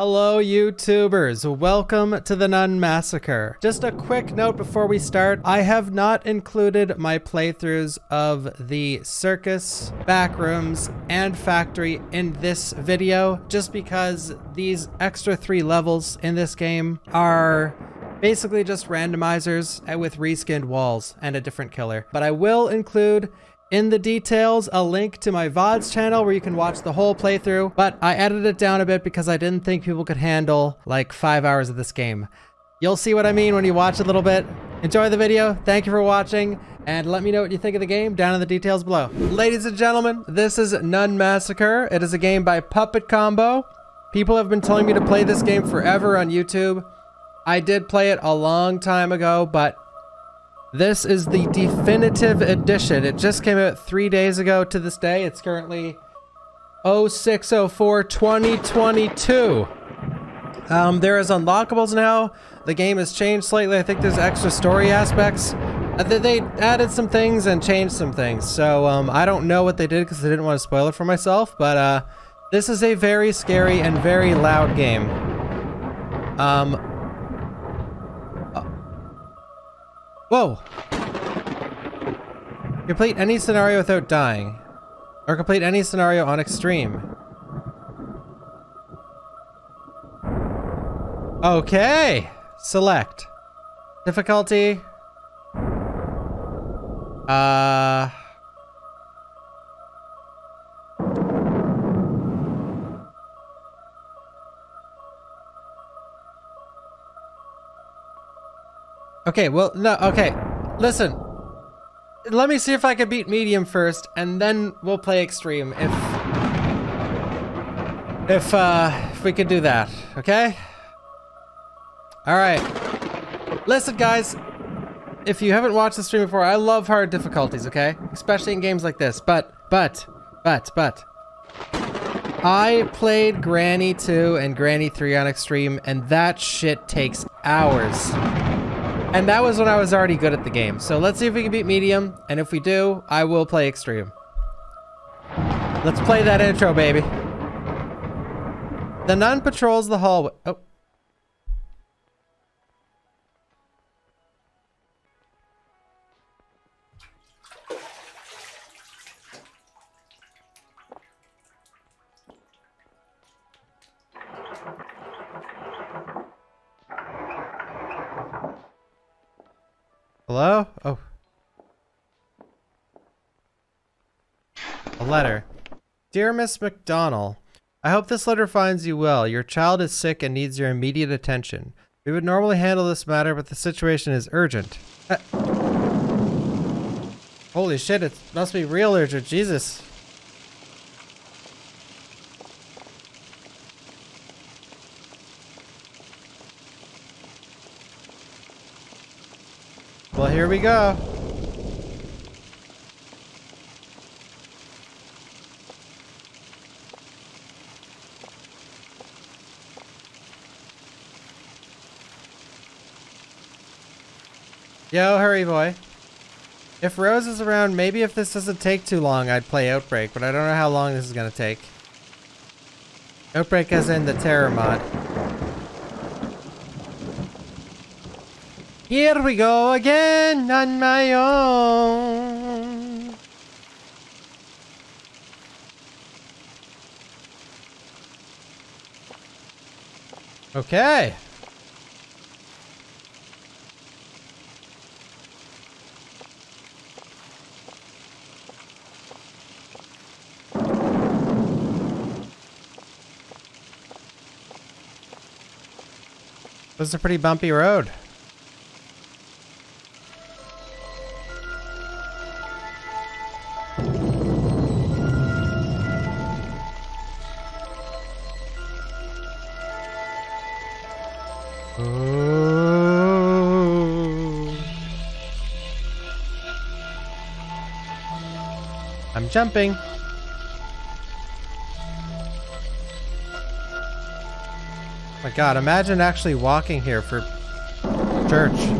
Hello YouTubers, welcome to the Nun Massacre. Just a quick note before we start, I have not included my playthroughs of the circus, backrooms, and factory in this video, just because these extra three levels in this game are basically just randomizers with reskinned walls and a different killer. But I will include in the details a link to my VODs channel where you can watch the whole playthrough, but I edited it down a bit because I didn't think people could handle like five hours of this game. You'll see what I mean when you watch a little bit. Enjoy the video, thank you for watching, and let me know what you think of the game down in the details below. Ladies and gentlemen, this is Nun Massacre. It is a game by Puppet Combo. People have been telling me to play this game forever on YouTube. I did play it a long time ago, but this is the definitive edition. It just came out three days ago to this day. It's currently 0604 2022. Um, there is unlockables now. The game has changed slightly. I think there's extra story aspects. Uh, they added some things and changed some things. So um, I don't know what they did because I didn't want to spoil it for myself. But uh, this is a very scary and very loud game. Um, Whoa! Complete any scenario without dying. Or complete any scenario on extreme. Okay! Select. Difficulty. Uh... Okay, well, no, okay. Listen. Let me see if I can beat medium first, and then we'll play extreme if... If, uh, if we could do that, okay? Alright. Listen, guys. If you haven't watched the stream before, I love hard difficulties, okay? Especially in games like this, but, but, but, but. I played Granny 2 and Granny 3 on Extreme, and that shit takes hours. And that was when I was already good at the game. So let's see if we can beat medium. And if we do, I will play extreme. Let's play that intro, baby. The nun patrols the hallway. Oh. Hello? Oh. A letter. Dear Miss McDonnell, I hope this letter finds you well. Your child is sick and needs your immediate attention. We would normally handle this matter, but the situation is urgent. Uh Holy shit, it must be real urgent. Jesus. Well, here we go. Yo, hurry boy. If Rose is around, maybe if this doesn't take too long, I'd play Outbreak, but I don't know how long this is gonna take. Outbreak as in the terror mod. Here we go again on my own. Okay. This is a pretty bumpy road. Jumping. My god, imagine actually walking here for church.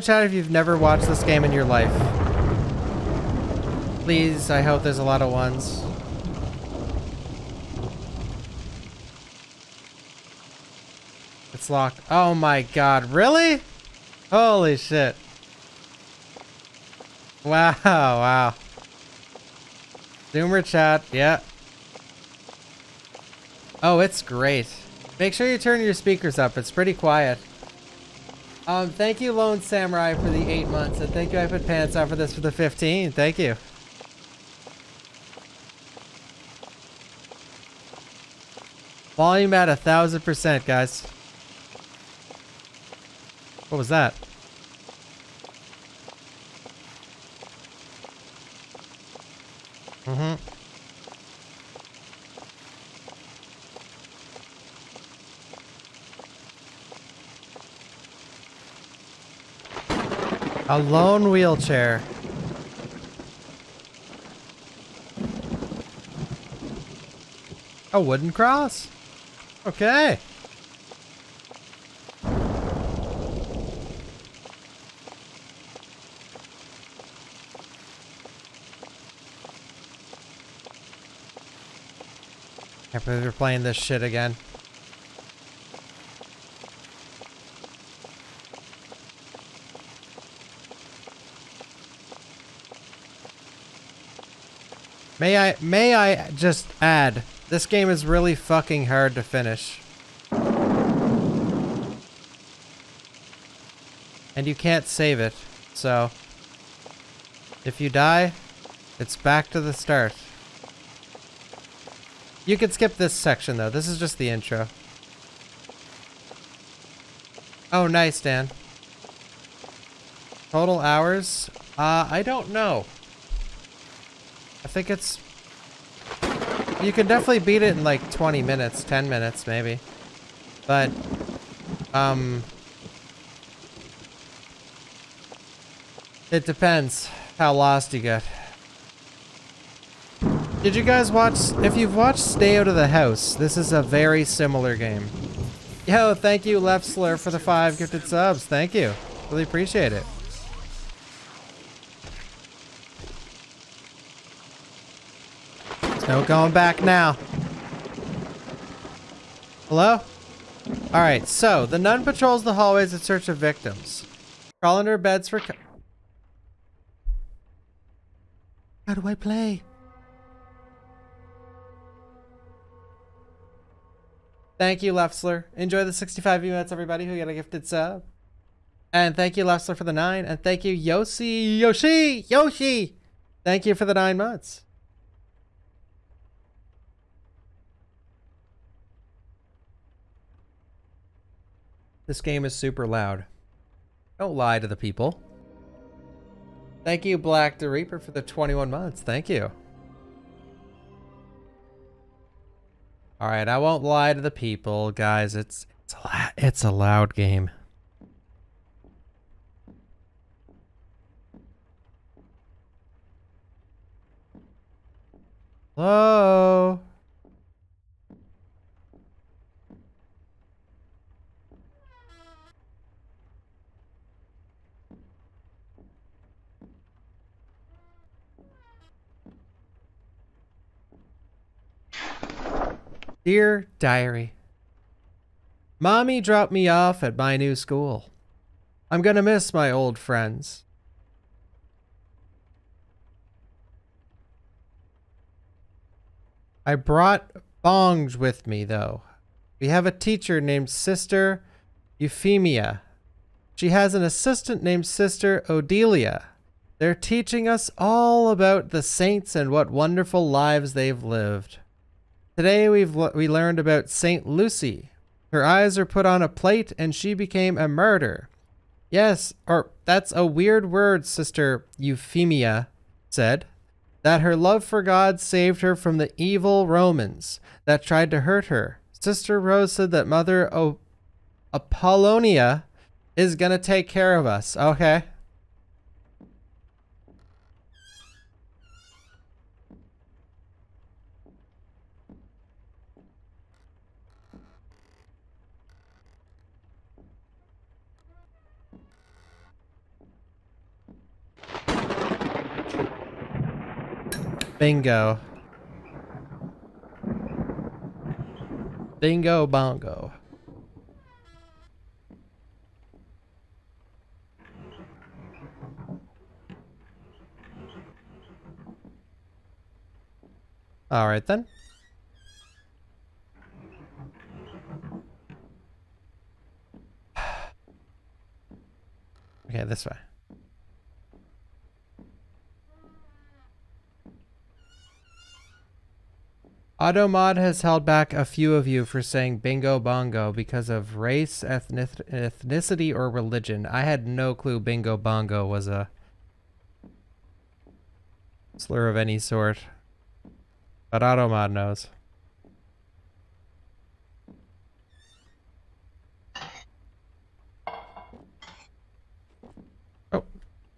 Chat if you've never watched this game in your life. Please, I hope there's a lot of ones. It's locked. Oh my god, really? Holy shit. Wow, wow. Zoomer chat, yeah. Oh, it's great. Make sure you turn your speakers up. It's pretty quiet. Um, thank you, Lone Samurai, for the eight months, and thank you, I put pants on for this for the 15. Thank you. Volume at a thousand percent, guys. What was that? Mm-hmm. A lone wheelchair. A wooden cross. Okay. Can't believe you're playing this shit again. May I may I just add, this game is really fucking hard to finish. And you can't save it, so if you die, it's back to the start. You can skip this section though, this is just the intro. Oh, nice, Dan. Total hours? Uh, I don't know. I think it's... You can definitely beat it in like 20 minutes, 10 minutes maybe. But, um... It depends how lost you get. Did you guys watch... If you've watched Stay Out of the House, this is a very similar game. Yo, thank you, Left Slur, for the five gifted subs. Thank you. Really appreciate it. No going back now. Hello? Alright, so, the nun patrols the hallways in search of victims. Crawl under beds for... How do I play? Thank you, Lefsler. Enjoy the 65 units, everybody who got a gifted sub. And thank you, Lefsler, for the nine. And thank you, Yoshi, Yoshi, Yoshi. Thank you for the nine months. This game is super loud. Don't lie to the people. Thank you, Black the Reaper, for the 21 months. Thank you. All right, I won't lie to the people, guys. It's it's a it's a loud game. Hello. Dear Diary, Mommy dropped me off at my new school. I'm gonna miss my old friends. I brought bongs with me, though. We have a teacher named Sister Euphemia. She has an assistant named Sister Odelia. They're teaching us all about the saints and what wonderful lives they've lived. Today we've we learned about Saint Lucy. Her eyes are put on a plate and she became a martyr. Yes, or that's a weird word, Sister Euphemia said. That her love for God saved her from the evil Romans that tried to hurt her. Sister Rose said that Mother o- Apollonia is going to take care of us. Okay. Bingo. Bingo bongo. All right then. okay, this way. Automod has held back a few of you for saying bingo bongo because of race, ethnic, ethnicity, or religion. I had no clue bingo bongo was a slur of any sort. But Automod knows. Oh,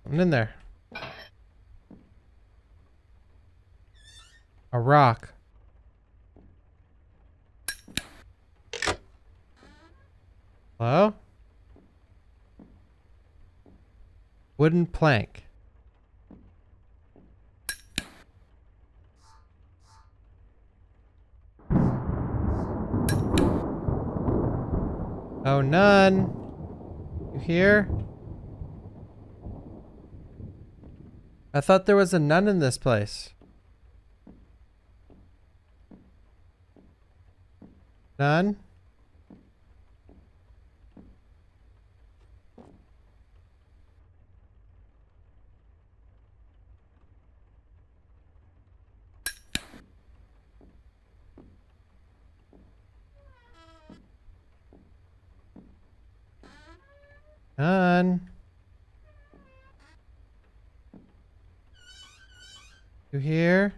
I'm in there. A rock. Hello? Wooden plank. Oh, nun. You here? I thought there was a nun in this place. None? Done. You here?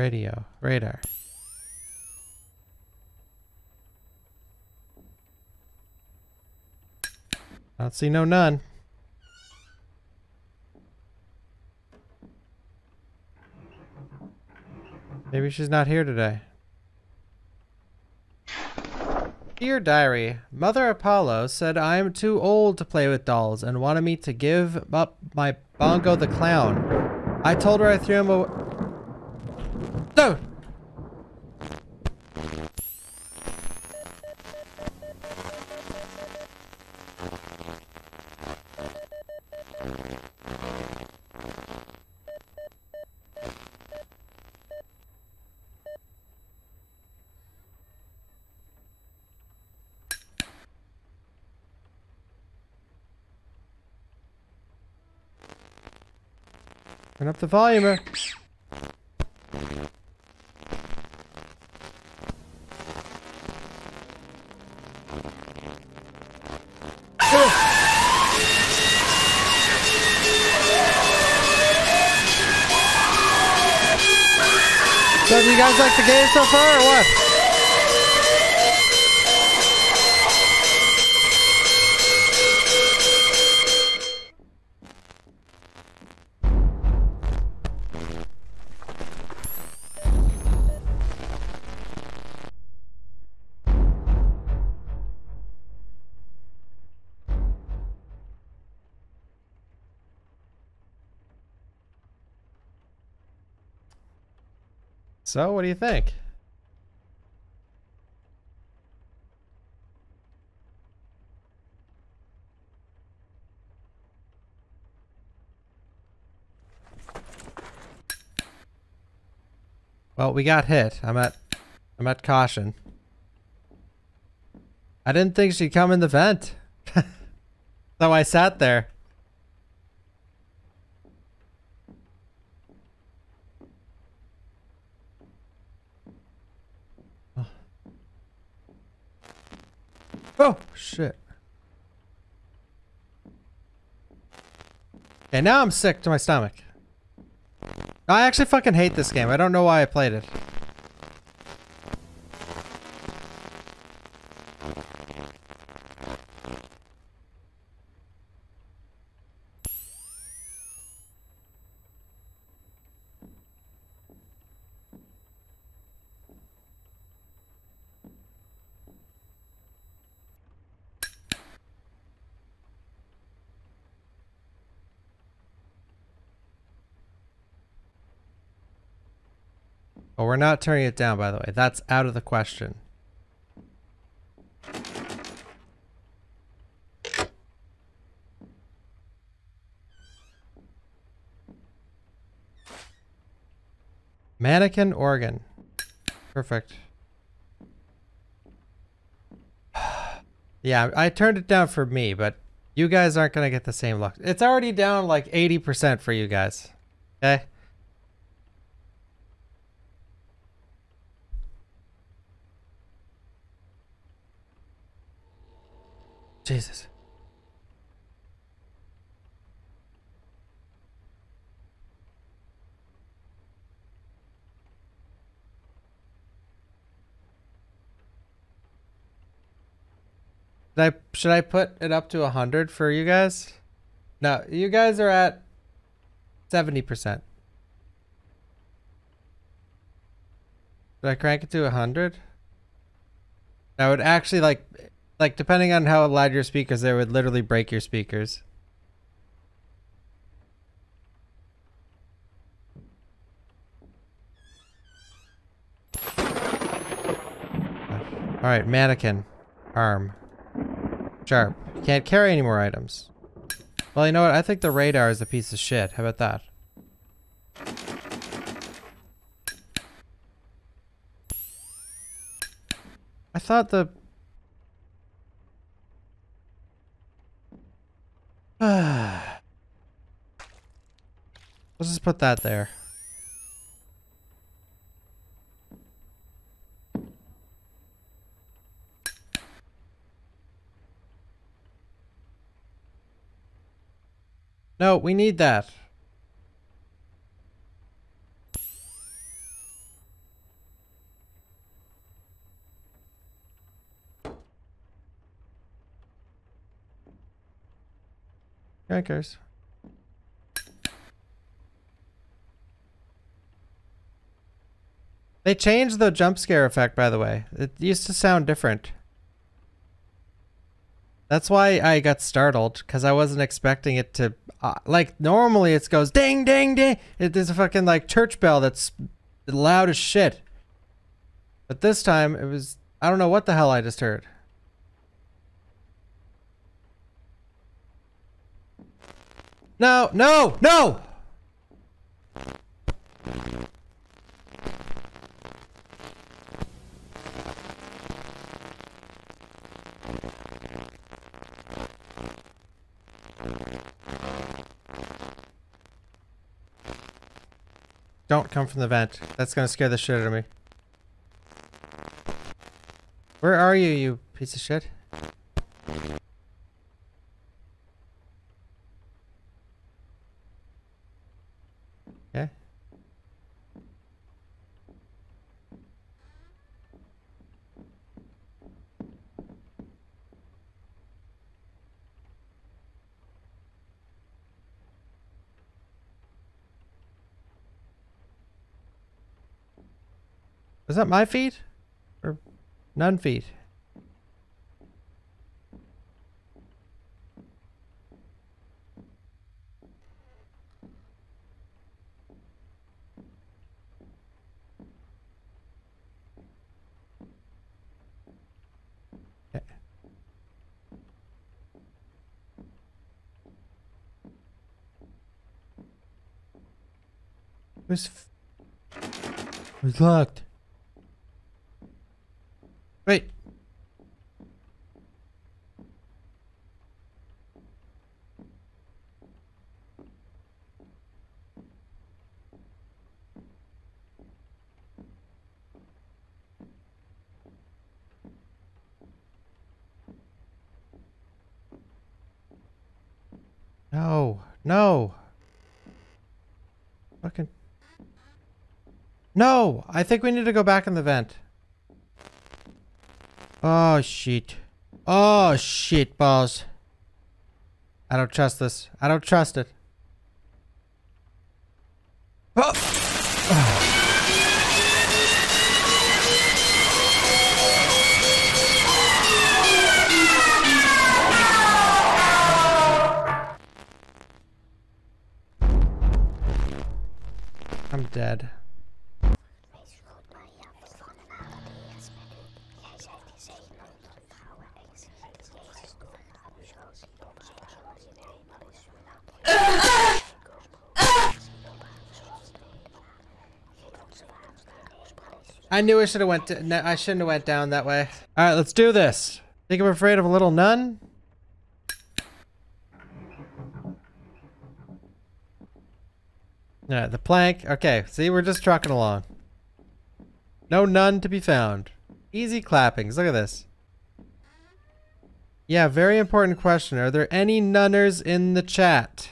Radio, radar. I don't see no nun. Maybe she's not here today. Dear Diary, Mother Apollo said I am too old to play with dolls and wanted me to give up my Bongo the Clown. I told her I threw him away. No! Turn up the volume. So do you guys like the game so far or what? So, what do you think? Well, we got hit. I'm at I'm at caution. I didn't think she'd come in the vent. so I sat there. Oh, shit. Okay, now I'm sick to my stomach. I actually fucking hate this game. I don't know why I played it. We're not turning it down, by the way. That's out of the question. Mannequin organ. Perfect. yeah, I turned it down for me, but you guys aren't going to get the same luck. It's already down like 80% for you guys. Okay? Jesus. Should I should I put it up to hundred for you guys? No, you guys are at seventy percent. Should I crank it to hundred? I would actually like, like depending on how loud your speakers, they would literally break your speakers. All right, mannequin, arm. Sharp. Can't carry any more items. Well, you know what? I think the radar is a piece of shit. How about that? I thought the... Let's just put that there. No, we need that. Who cares? They changed the jump scare effect, by the way. It used to sound different. That's why I got startled because I wasn't expecting it to. Uh, like normally it goes ding ding ding. It is a fucking like church bell that's loud as shit. But this time it was. I don't know what the hell I just heard. No, no, no! Don't come from the vent. That's gonna scare the shit out of me. Where are you, you piece of shit? Okay. Was that my feet? Or nun feet? Okay. Who's Who's locked? Wait. No, no. Fucking. No, I think we need to go back in the vent. Oh, shit. Oh, shit, boss. I don't trust this. I don't trust it. Oh! I'm dead. I knew I should have went. To, no, I shouldn't have went down that way. All right, let's do this. Think I'm afraid of a little nun? Yeah, the plank. Okay, see, we're just trucking along. No nun to be found. Easy clappings. Look at this. Yeah, very important question. Are there any nunners in the chat?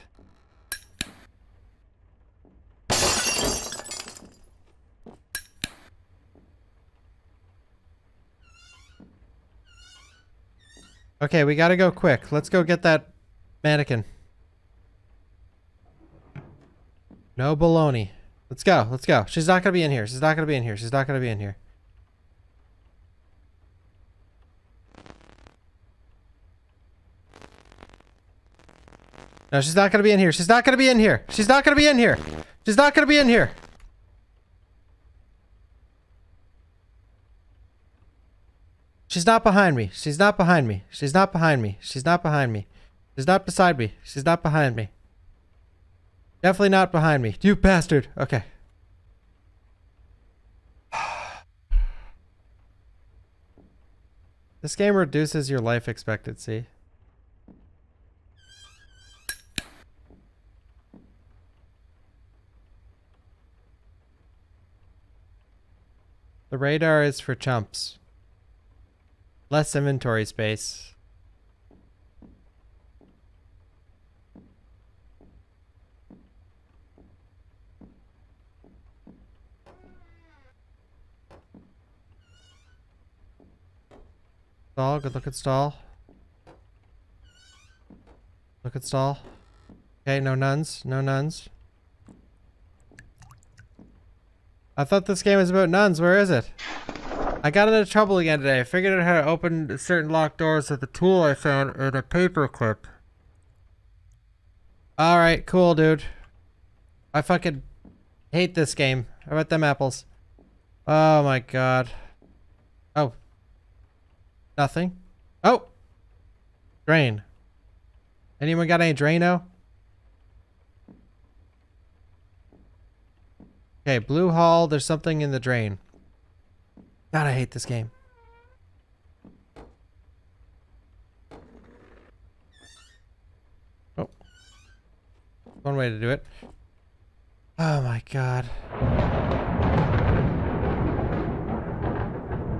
Okay, we gotta go quick. Let's go get that mannequin. No baloney. Let's go. Let's go. She's not gonna be in here. She's not gonna be in here. She's not gonna be in here. No, she's not gonna be in here. She's not gonna be in here. She's not gonna be in here. She's not gonna be in here. She's not behind me. She's not behind me. She's not behind me. She's not behind me. She's not beside me. She's not behind me. Definitely not behind me. You bastard. Okay. This game reduces your life expectancy. The radar is for chumps. Less inventory space. Stall, good look at stall. Look at stall. Okay, no nuns, no nuns. I thought this game was about nuns, where is it? I got into trouble again today. I figured out how to open certain locked doors with a tool I found in a paper clip. Alright, cool, dude. I fucking hate this game. How about them apples? Oh my god. Oh. Nothing. Oh! Drain. Anyone got any Drano? Okay, blue hall. There's something in the drain. God, I hate this game. Oh. One way to do it. Oh my god.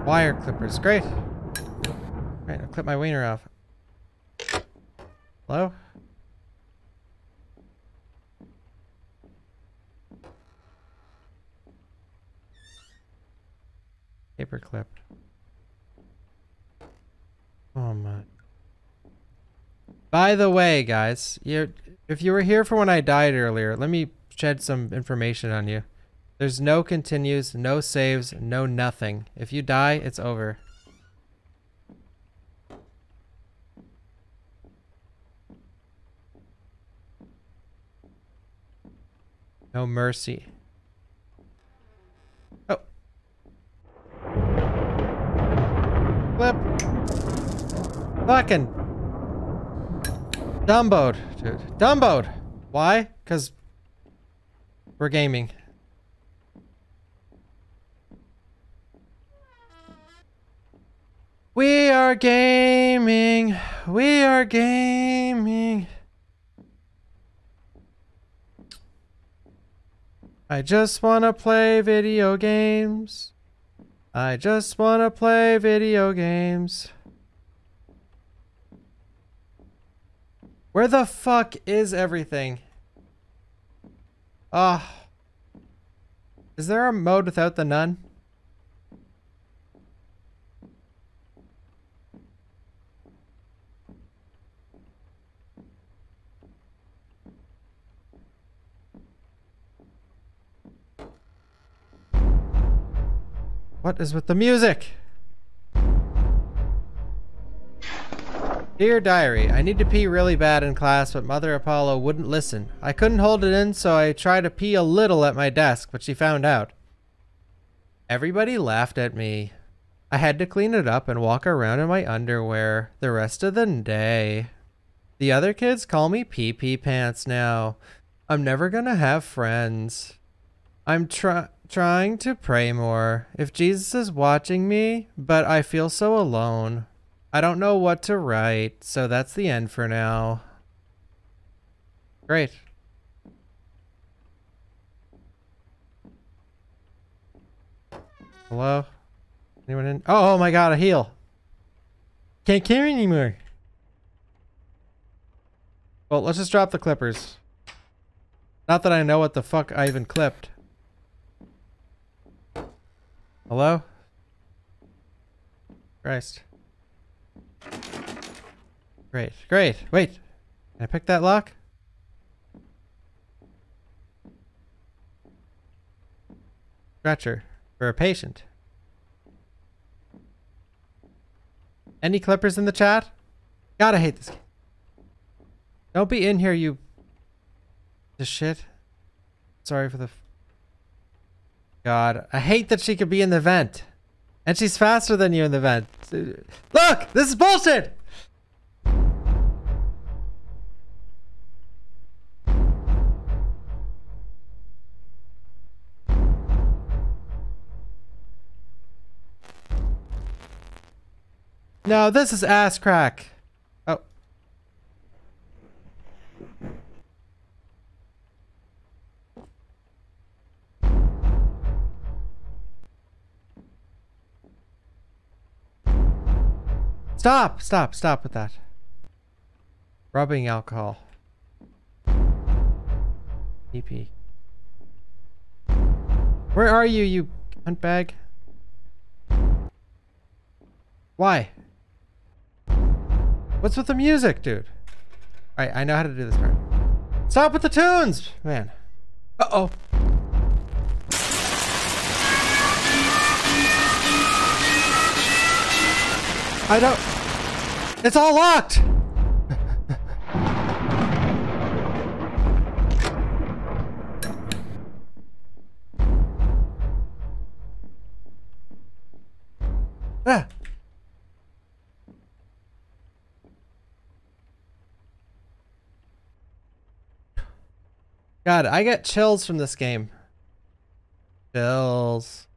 Wire clippers. Great. Right, I'll clip my wiener off. Hello? Paper clip. Oh my. By the way, guys, you if you were here for when I died earlier, let me shed some information on you. There's no continues, no saves, no nothing. If you die, it's over. No mercy. Flip. Fucking. Dumboed, dude. Dumboed. Why? Because we're gaming. We are gaming. We are gaming. I just want to play video games. I just want to play video games. Where the fuck is everything? Ah. Uh, is there a mode without the nun? What is with the music? Dear Diary, I need to pee really bad in class, but Mother Apollo wouldn't listen. I couldn't hold it in, so I tried to pee a little at my desk, but she found out. Everybody laughed at me. I had to clean it up and walk around in my underwear the rest of the day. The other kids call me pee pee pants now. I'm never gonna have friends. I'm try trying to pray more. If Jesus is watching me, but I feel so alone. I don't know what to write, so that's the end for now. Great. Hello? Anyone in? Oh, oh my god, a heal. Can't carry anymore. Well, let's just drop the clippers. Not that I know what the fuck I even clipped. Hello? Christ. Great, great. Wait. Can I pick that lock? Stretcher For a patient. Any clippers in the chat? Gotta hate this game. Don't be in here, you... The shit. Sorry for the... God. I hate that she could be in the vent. And she's faster than you in the vent. Look! This is bullshit! No, this is ass crack. Stop, stop, stop with that. Rubbing alcohol. EP. Where are you, you cunt bag? Why? What's with the music, dude? Alright, I know how to do this part. Stop with the tunes! Man. Uh-oh. I don't... It's all locked! ah! God, I get chills from this game. Chills.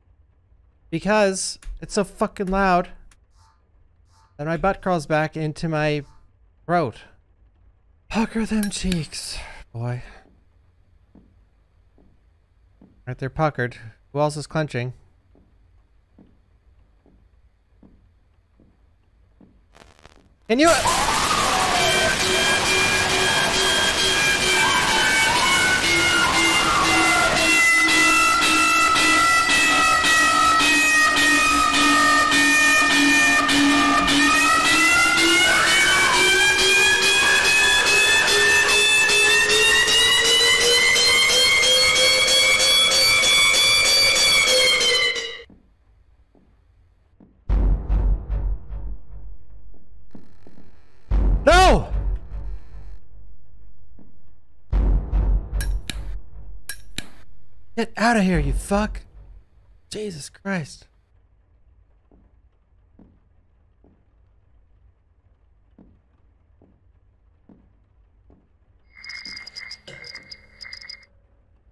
Because it's so fucking loud. And my butt crawls back into my throat. Pucker them cheeks, boy. Right, they're puckered. Who else is clenching? Can you- Get out of here, you fuck! Jesus Christ.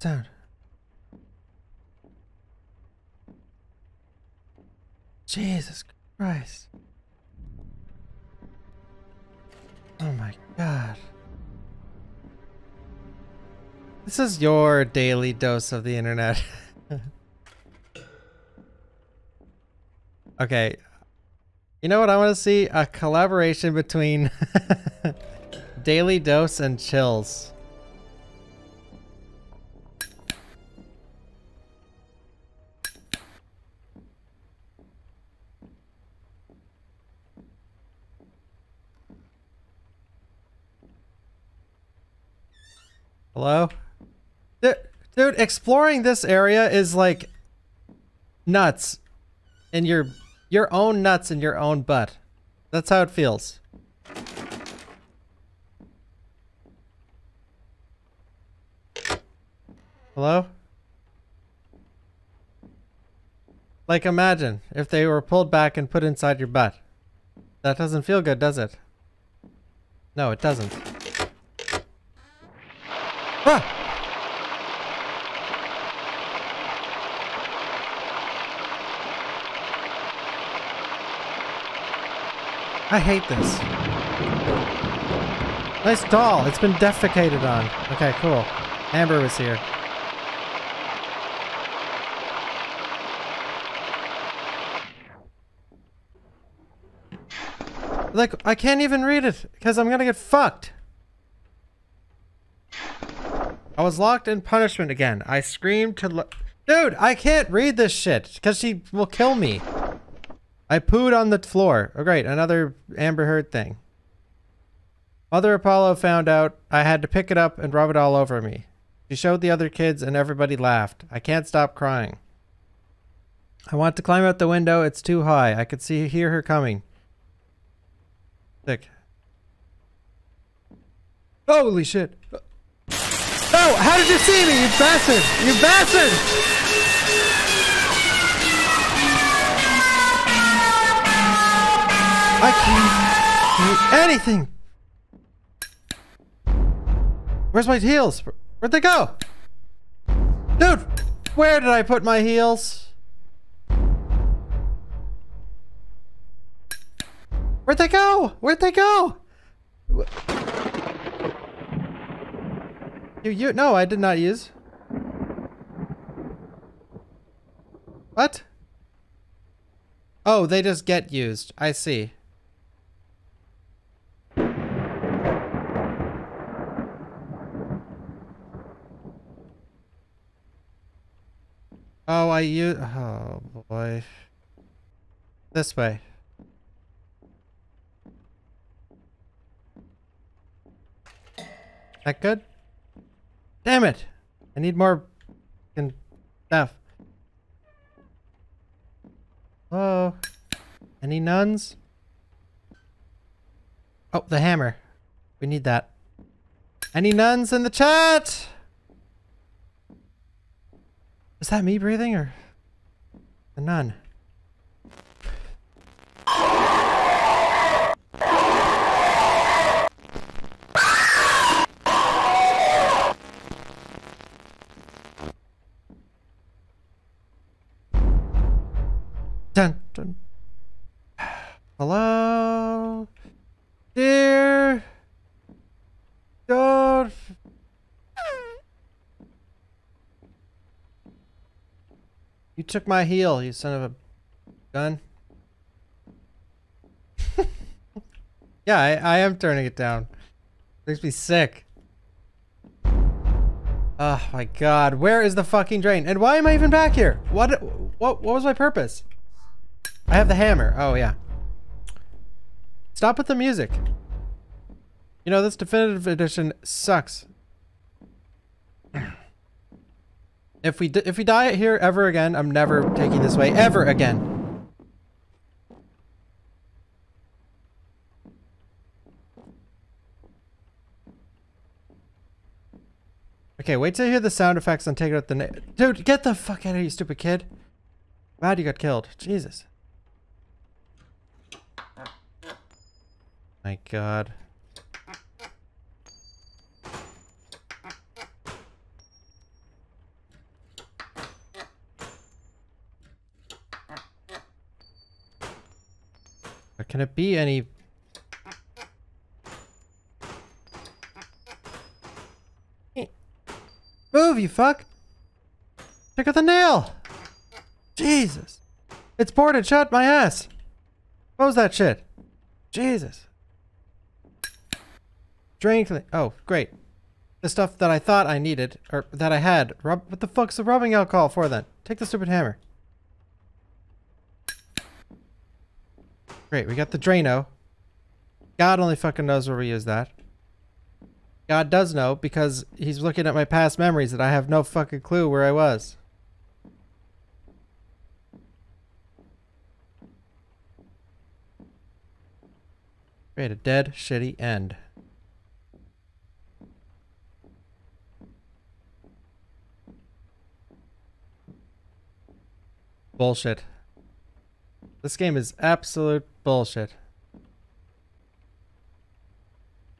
Sound. Jesus Christ. Oh my god. This is your daily dose of the internet. okay. You know what I want to see? A collaboration between Daily Dose and Chills. Hello? Dude, exploring this area is like nuts in your your own nuts in your own butt. That's how it feels. Hello? Like imagine if they were pulled back and put inside your butt. That doesn't feel good, does it? No, it doesn't. Ah! I hate this. Nice doll. It's been defecated on. Okay, cool. Amber was here. Like, I can't even read it because I'm gonna get fucked. I was locked in punishment again. I screamed to Dude, I can't read this shit because she will kill me. I pooed on the floor. Oh, great. Another Amber Heard thing. Mother Apollo found out I had to pick it up and rub it all over me. She showed the other kids and everybody laughed. I can't stop crying. I want to climb out the window. It's too high. I could see hear her coming. Sick. Holy shit. Oh, how did you see me, you bastard? You bastard! I can't do anything. Where's my heels? Where'd they go? Dude, where did I put my heels? Where'd they go? Where'd they go? You, you, no, I did not use. What? Oh, they just get used. I see. Oh, I use. Oh boy. This way. That good? Damn it! I need more stuff. Oh. Any nuns? Oh, the hammer. We need that. Any nuns in the chat? Is that me breathing or a nun? Took my heel, you son of a gun. yeah, I, I am turning it down. Makes me sick. Oh my god, where is the fucking drain? And why am I even back here? What what what was my purpose? I have the hammer. Oh, yeah. Stop with the music. You know, this definitive edition sucks. If we if we die here ever again, I'm never taking this way ever again. Okay, wait till you hear the sound effects and take out the Dude, get the fuck out of here, you stupid kid. Glad you got killed. Jesus. My god. Can it be any... Move, you fuck! Check out the nail! Jesus! It's boarded shut, my ass! What was that shit? Jesus. Drain clean. Oh, great. The stuff that I thought I needed, or that I had. Rub what the fuck's the rubbing alcohol for then? Take the stupid hammer. Great, we got the Drano. God only fucking knows where we use that. God does know because he's looking at my past memories that I have no fucking clue where I was. Great, a dead, shitty end. Bullshit. This game is absolute bullshit.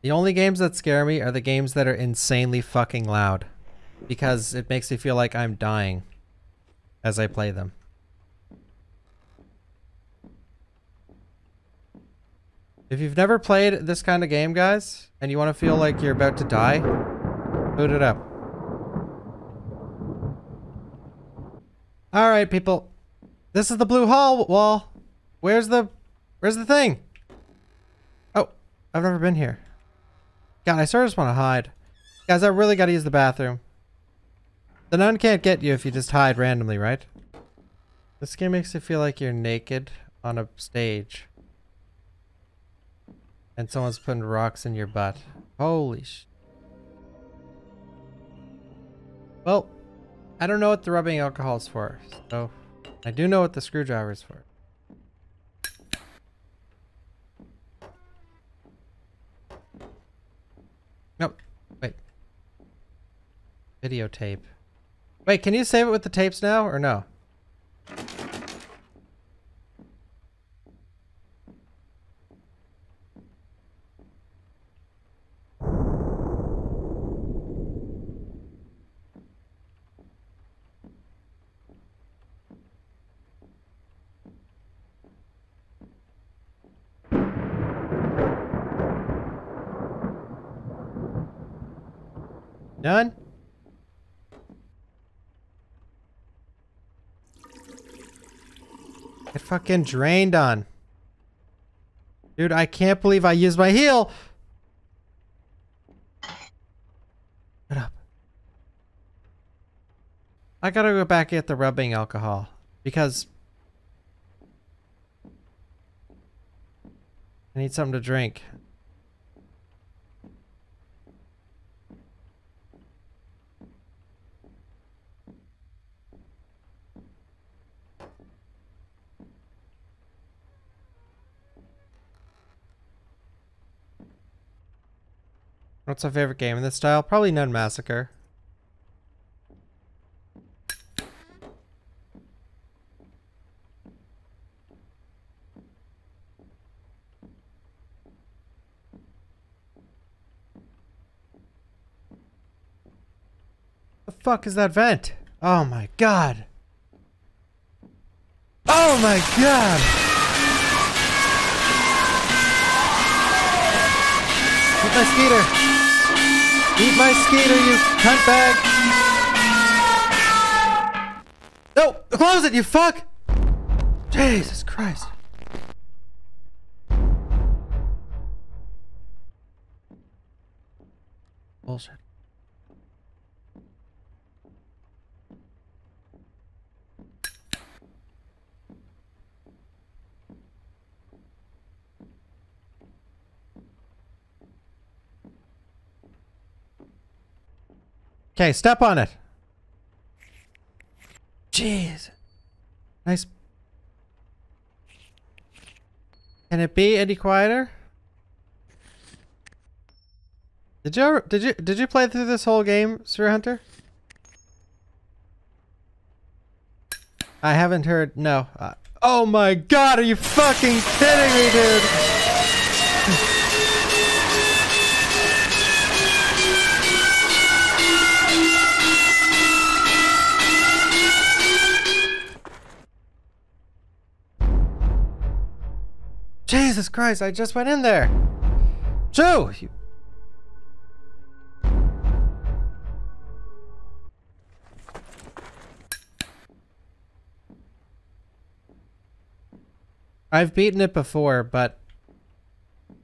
The only games that scare me are the games that are insanely fucking loud. Because it makes me feel like I'm dying as I play them. If you've never played this kind of game, guys, and you want to feel like you're about to die, boot it up. All right, people. This is the blue hall wall. Where's the, where's the thing? Oh, I've never been here. God, I sort of just want to hide. Guys, I really got to use the bathroom. The nun can't get you if you just hide randomly, right? This game makes you feel like you're naked on a stage. And someone's putting rocks in your butt. Holy sh... Well, I don't know what the rubbing alcohol is for, so I do know what the screwdriver is for. Nope. Wait. Videotape. Wait, can you save it with the tapes now or no? None? Get fucking drained on. Dude, I can't believe I used my heal. Shut up. I gotta go back get the rubbing alcohol. Because... I need something to drink. What's my favorite game in this style? Probably Nun Massacre. The fuck is that vent? Oh my god. Oh my god! Get my skater! Eat my skater, you cunt bag! No! Close it, you fuck! Jesus Christ. Bullshit. Okay, step on it. Jeez. Nice. Can it be any quieter? Did you ever, did you did you play through this whole game, Sir Hunter? I haven't heard. No. Uh, oh my god, are you fucking kidding me, dude? Jesus Christ, I just went in there. Joe! You... I've beaten it before, but it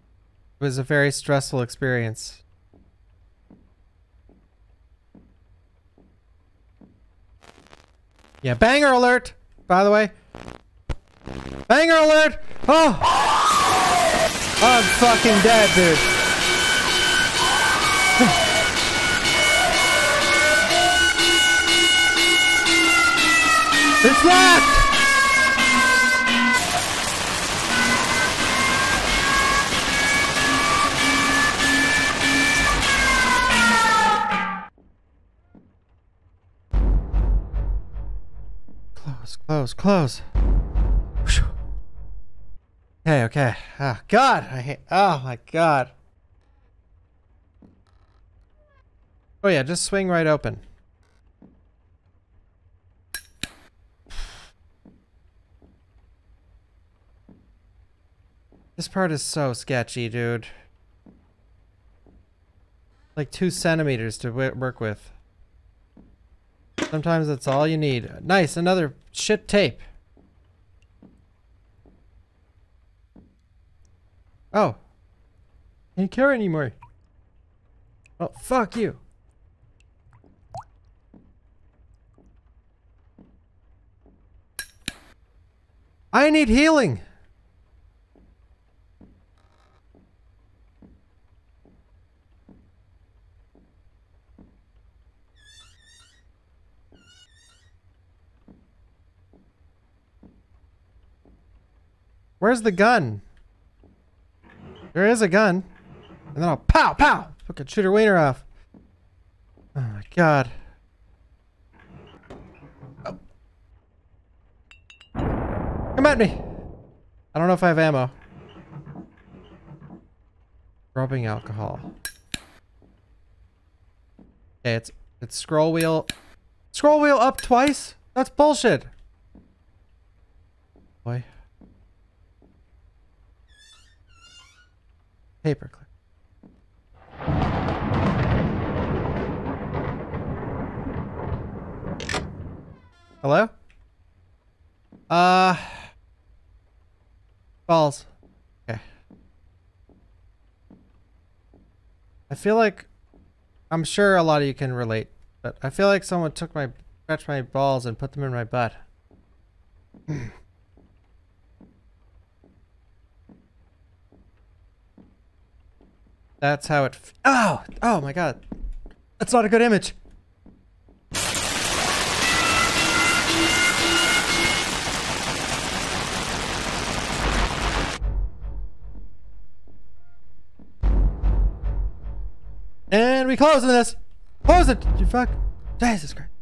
was a very stressful experience. Yeah, banger alert, by the way. Banger alert! Oh! I'm fucking dead, dude. it's locked! Close, close, close. Okay, okay. Oh, God. I hate. Oh, my God. Oh, yeah. Just swing right open. This part is so sketchy, dude. Like two centimeters to work with. Sometimes that's all you need. Nice, another shit tape. Oh. Can't care anymore. Oh, fuck you. I need healing. Where's the gun? There is a gun. And then I'll pow, pow! Fucking shoot her wiener off. Oh my god. Oh. Come at me! I don't know if I have ammo. Rubbing alcohol. Okay, it's it's scroll wheel. Scroll wheel up twice? That's bullshit. Boy. Paperclip. Hello? Uh... Balls. Okay. I feel like... I'm sure a lot of you can relate, but I feel like someone took my... Scratched my balls and put them in my butt. That's how it. oh! Oh my god. That's not a good image. And we close this. Close it, you fuck. Jesus Christ.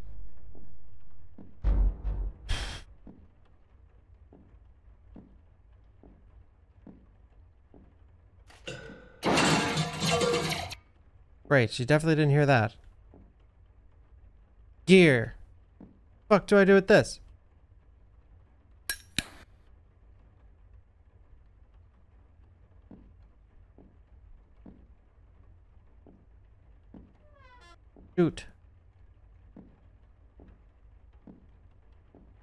Great, she definitely didn't hear that. Gear. Fuck do I do with this? Shoot.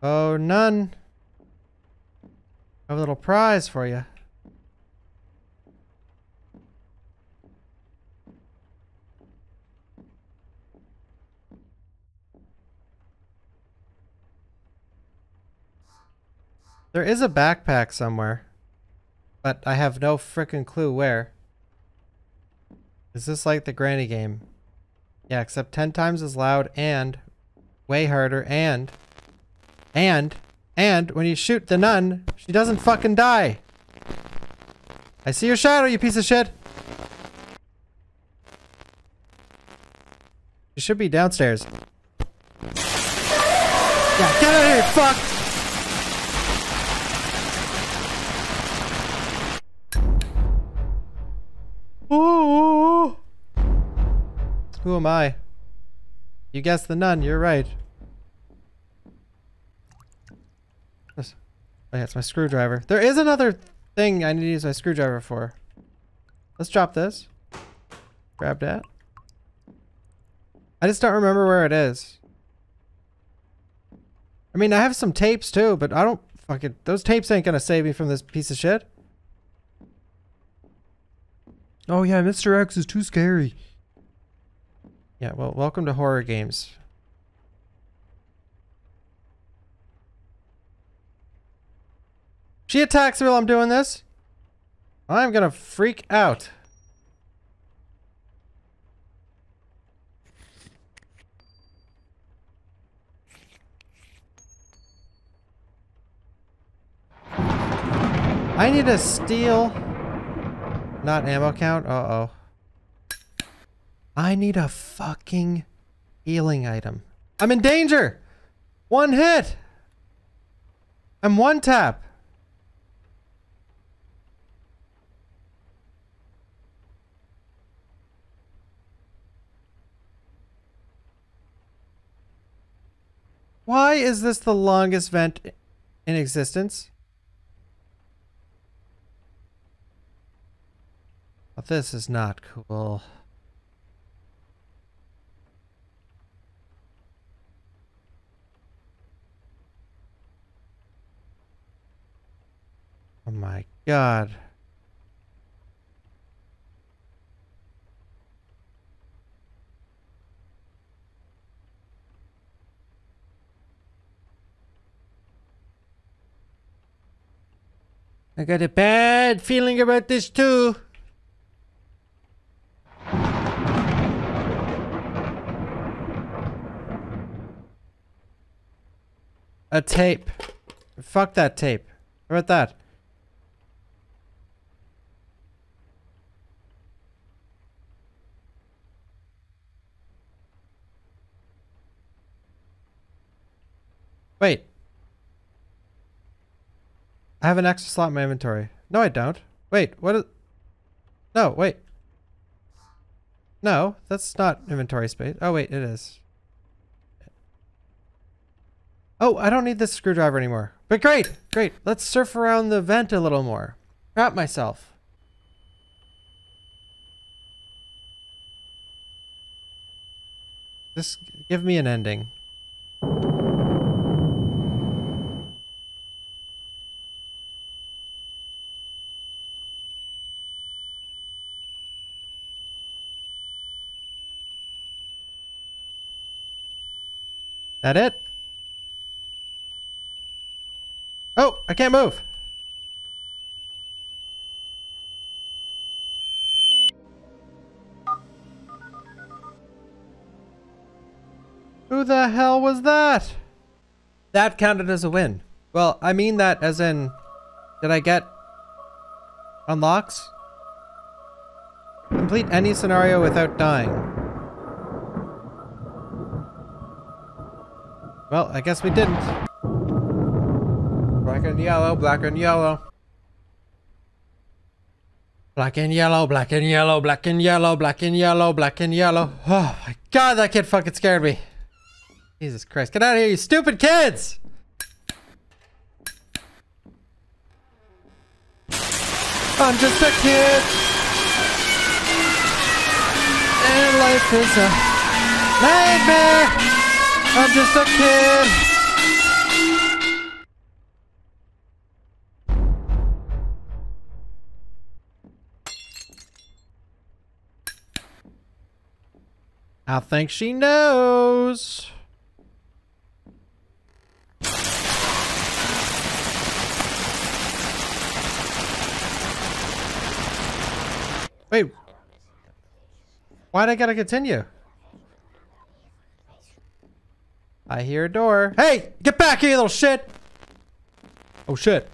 Oh, none. I have a little prize for you. There is a backpack somewhere. But I have no freaking clue where. Is this like the granny game? Yeah, except 10 times as loud and way harder and and and when you shoot the nun, she doesn't fucking die. I see your shadow, you piece of shit. You should be downstairs. Yeah, get out of here, fuck! Who am I? You guessed the nun, you're right. Oh yeah, it's my screwdriver. There is another thing I need to use my screwdriver for. Let's drop this. Grab that. I just don't remember where it is. I mean, I have some tapes too, but I don't fucking... Those tapes ain't gonna save me from this piece of shit. Oh yeah, Mr. X is too scary. Yeah, well, welcome to horror games. She attacks me while I'm doing this. I'm gonna freak out. I need to steal. Not ammo count? Uh-oh. I need a fucking healing item. I'm in danger! One hit! I'm one tap. Why is this the longest vent in existence? Oh, this is not cool. Oh my god. I got a bad feeling about this too. A tape. Fuck that tape. How about that? Wait. I have an extra slot in my inventory. No, I don't. Wait, what is... No, wait. No, that's not inventory space. Oh, wait, it is. Oh, I don't need this screwdriver anymore. But great, great. Let's surf around the vent a little more. Wrap myself. Just give me an ending. That it? Oh, I can't move. Who the hell was that? That counted as a win. Well, I mean that as in, did I get unlocks? Complete any scenario without dying. Well, I guess we didn't. Black and yellow, black and yellow. Black and yellow, black and yellow, black and yellow, black and yellow, black and yellow. Oh my god, that kid fucking scared me. Jesus Christ, get out of here, you stupid kids! I'm just a kid. And life is a nightmare. I'm just a kid. I think she knows. Wait. Why'd I gotta continue? I hear a door. Hey, get back here, little shit. Oh, shit.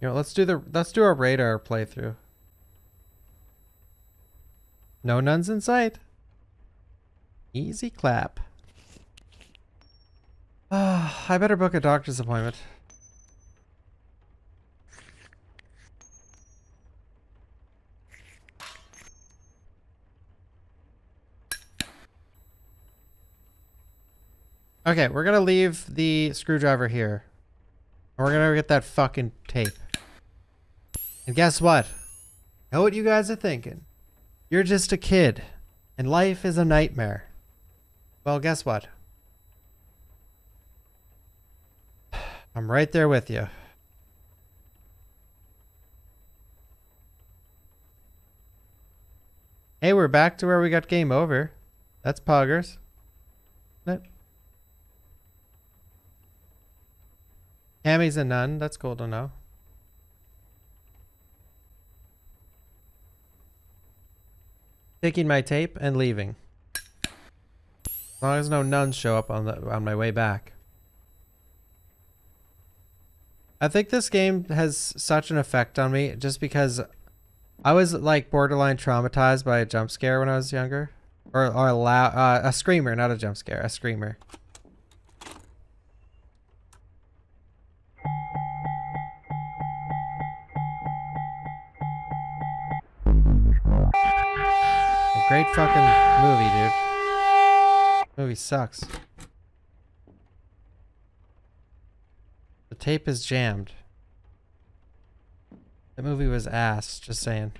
You know, let's do the let's do a radar playthrough. No nuns in sight. Easy clap. I better book a doctor's appointment. Okay, we're gonna leave the screwdriver here. And we're gonna get that fucking tape. And guess what? Know what you guys are thinking. You're just a kid. And life is a nightmare. Well, guess what? I'm right there with you. Hey, we're back to where we got game over. That's poggers. Cammy's a nun. That's cool to know. Taking my tape and leaving. As long as no nuns show up on the on my way back. I think this game has such an effect on me just because I was like borderline traumatized by a jump scare when I was younger. Or, or a, loud, uh, a screamer, not a jump scare, a screamer. A Great fucking movie, dude. Movie sucks. The tape is jammed. The movie was ass, just saying.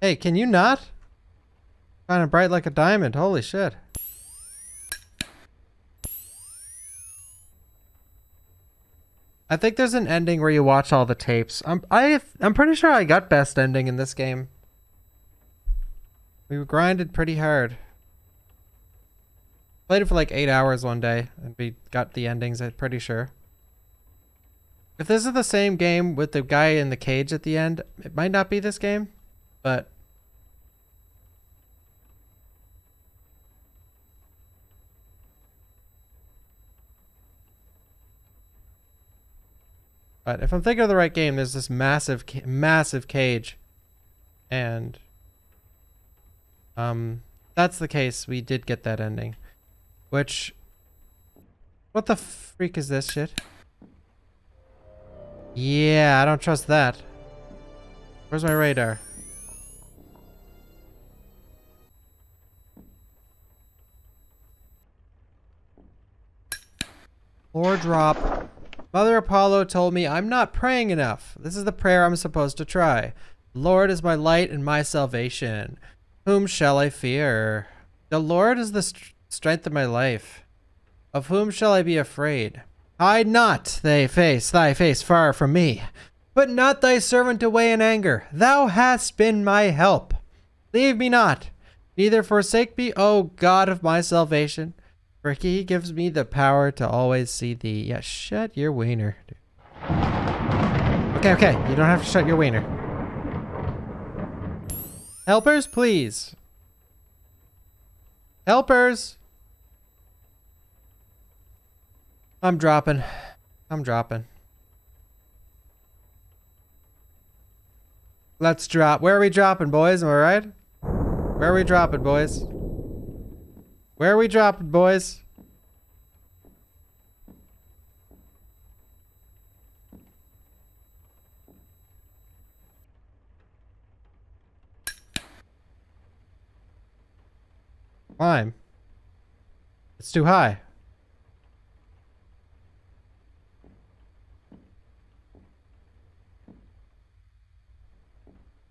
Hey, can you not? Kind of bright like a diamond. Holy shit. I think there's an ending where you watch all the tapes. I'm I I'm pretty sure I got best ending in this game. We grinded pretty hard. Played it for like eight hours one day, and we got the endings. I'm pretty sure. If this is the same game with the guy in the cage at the end, it might not be this game, but But if I'm thinking of the right game, there's this massive, massive cage. And um, that's the case. We did get that ending. Which, what the freak is this shit? Yeah, I don't trust that. Where's my radar? Floor drop. Mother Apollo told me I'm not praying enough. This is the prayer I'm supposed to try. Lord is my light and my salvation. Whom shall I fear? The Lord is the strength of my life. Of whom shall I be afraid? Hide not thy face, thy face far from me. Put not thy servant away in anger. Thou hast been my help. Leave me not, neither forsake me, O God of my salvation. For he gives me the power to always see thee. Yeah, shut your wiener. Okay, okay. You don't have to shut your wiener. Helpers, please. Helpers. I'm dropping. I'm dropping. Let's drop. Where are we dropping, boys? Am I right? Where are we dropping, boys? Where are we dropping, boys? Climb. It's too high.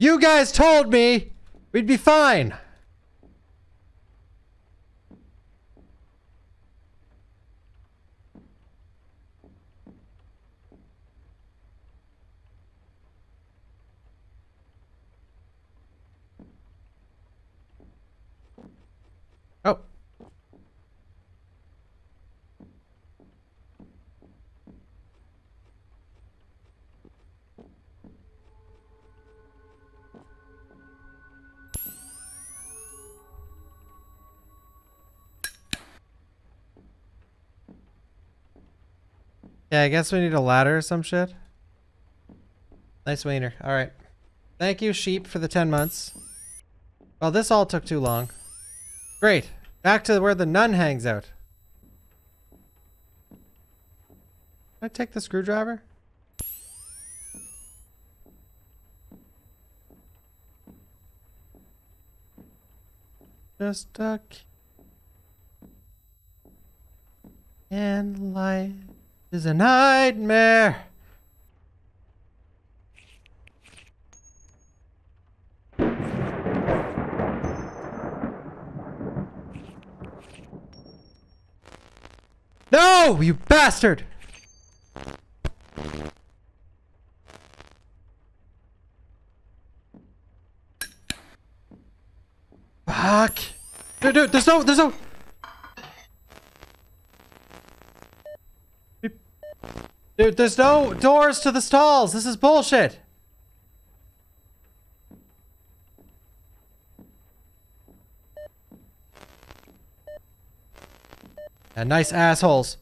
You guys told me we'd be fine. Yeah, I guess we need a ladder or some shit. Nice wiener. Alright. Thank you, sheep, for the 10 months. Well, this all took too long. Great. Back to where the nun hangs out. Can I take the screwdriver? Just a and light is a nightmare. No, you bastard! Fuck! Dude, dude, there's no, there's no... Dude, there's no doors to the stalls. This is bullshit. And nice assholes.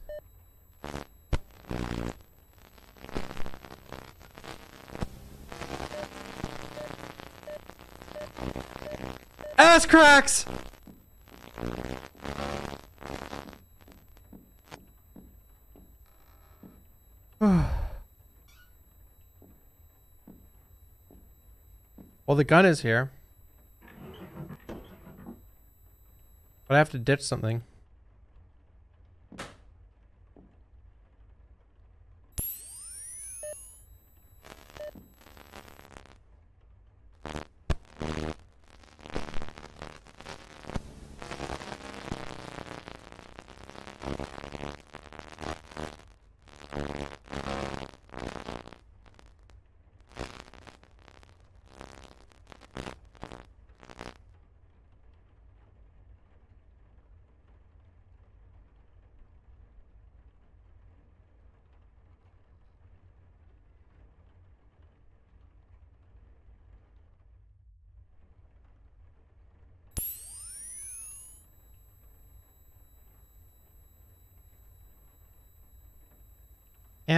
Ass cracks! The gun is here. But I have to ditch something.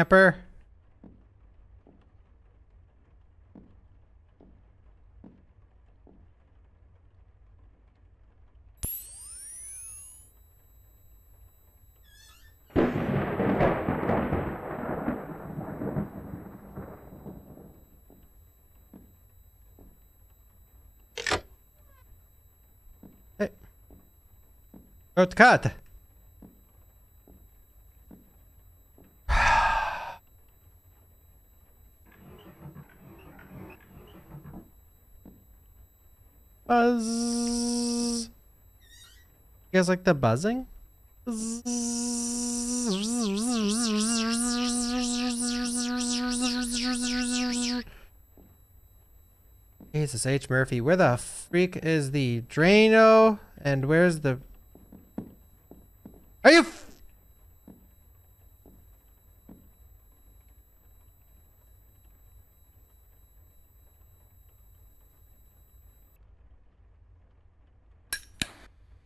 Amper. Hey. Buzz. You guys like the buzzing? Jesus H. Murphy, where the freak is the Drano? And where's the... Are you...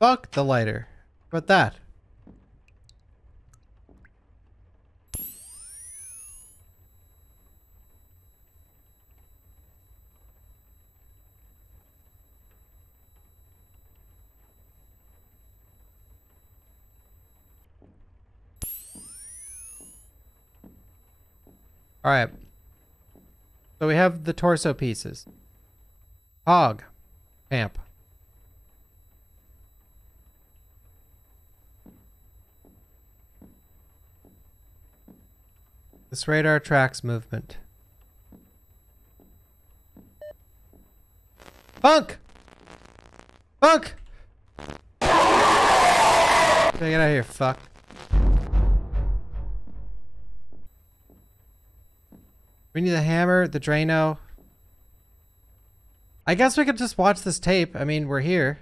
Fuck the lighter. What that? All right. So we have the torso pieces. Hog. Amp. This radar tracks movement. Bunk! Bunk! Get out of here, fuck. We need the hammer, the Drano. I guess we could just watch this tape. I mean, we're here.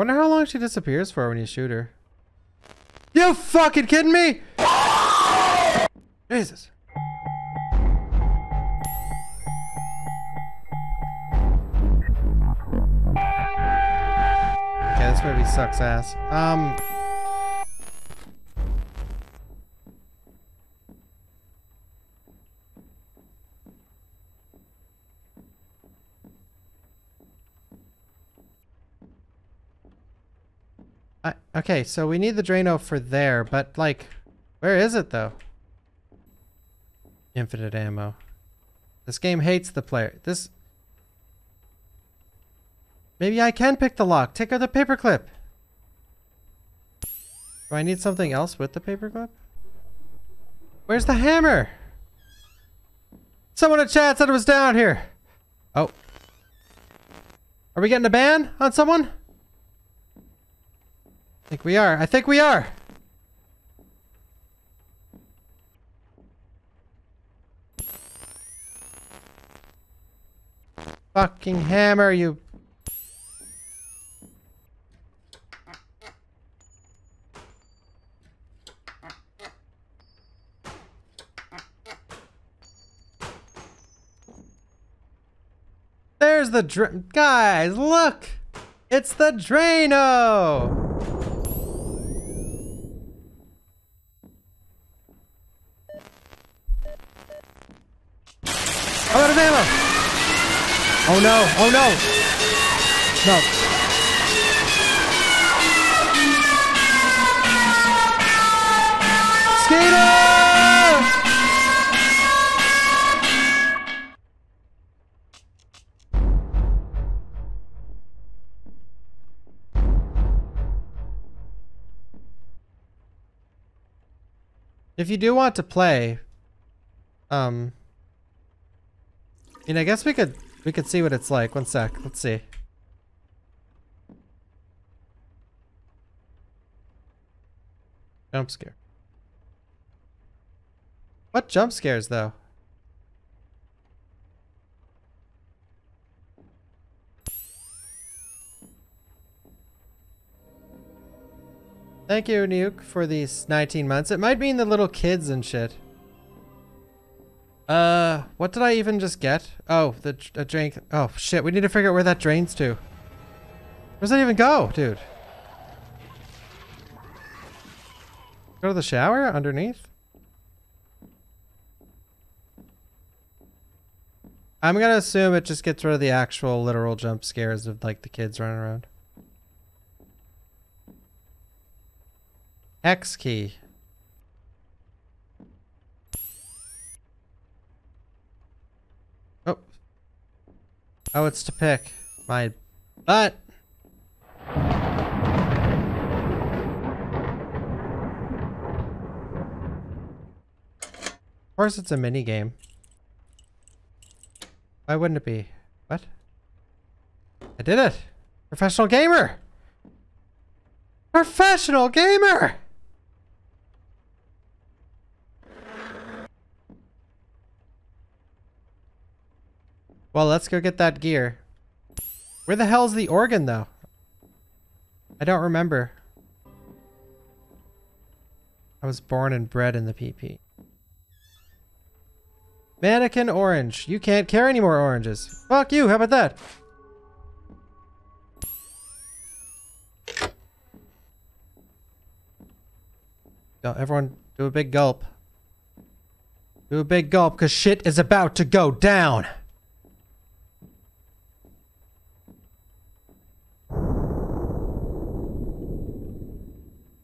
Wonder how long she disappears for when you shoot her. You fucking kidding me? Jesus. Okay, this movie sucks ass. Um. Okay, so we need the Drano for there, but like, where is it though? Infinite ammo. This game hates the player. This... Maybe I can pick the lock. Take out the paperclip. Do I need something else with the paperclip? Where's the hammer? Someone in chat said it was down here. Oh. Are we getting a ban on someone? I think we are. I think we are. Fucking hammer, you. There's the dr- guys, look! It's the Drano! Oh no, oh no. No. If you do want to play, um, I mean, I guess we could we can see what it's like. One sec. Let's see. Jump scare. What jump scares though? Thank you, Nuke, for these 19 months. It might mean the little kids and shit. Uh, what did I even just get? Oh, the a drink. Oh, shit. We need to figure out where that drains to. Where's that even go, dude? Go to the shower underneath? I'm gonna assume it just gets rid of the actual literal jump scares of like the kids running around. X key. Oh. Oh, it's to pick. My butt. Of course it's a mini game. Why wouldn't it be? What? I did it! Professional gamer! Professional gamer! Well, let's go get that gear. Where the hell's the organ, though? I don't remember. I was born and bred in the PP. Mannequin orange. You can't carry any more oranges. Fuck you, how about that? everyone do a big gulp. Do a big gulp, because shit is about to go down.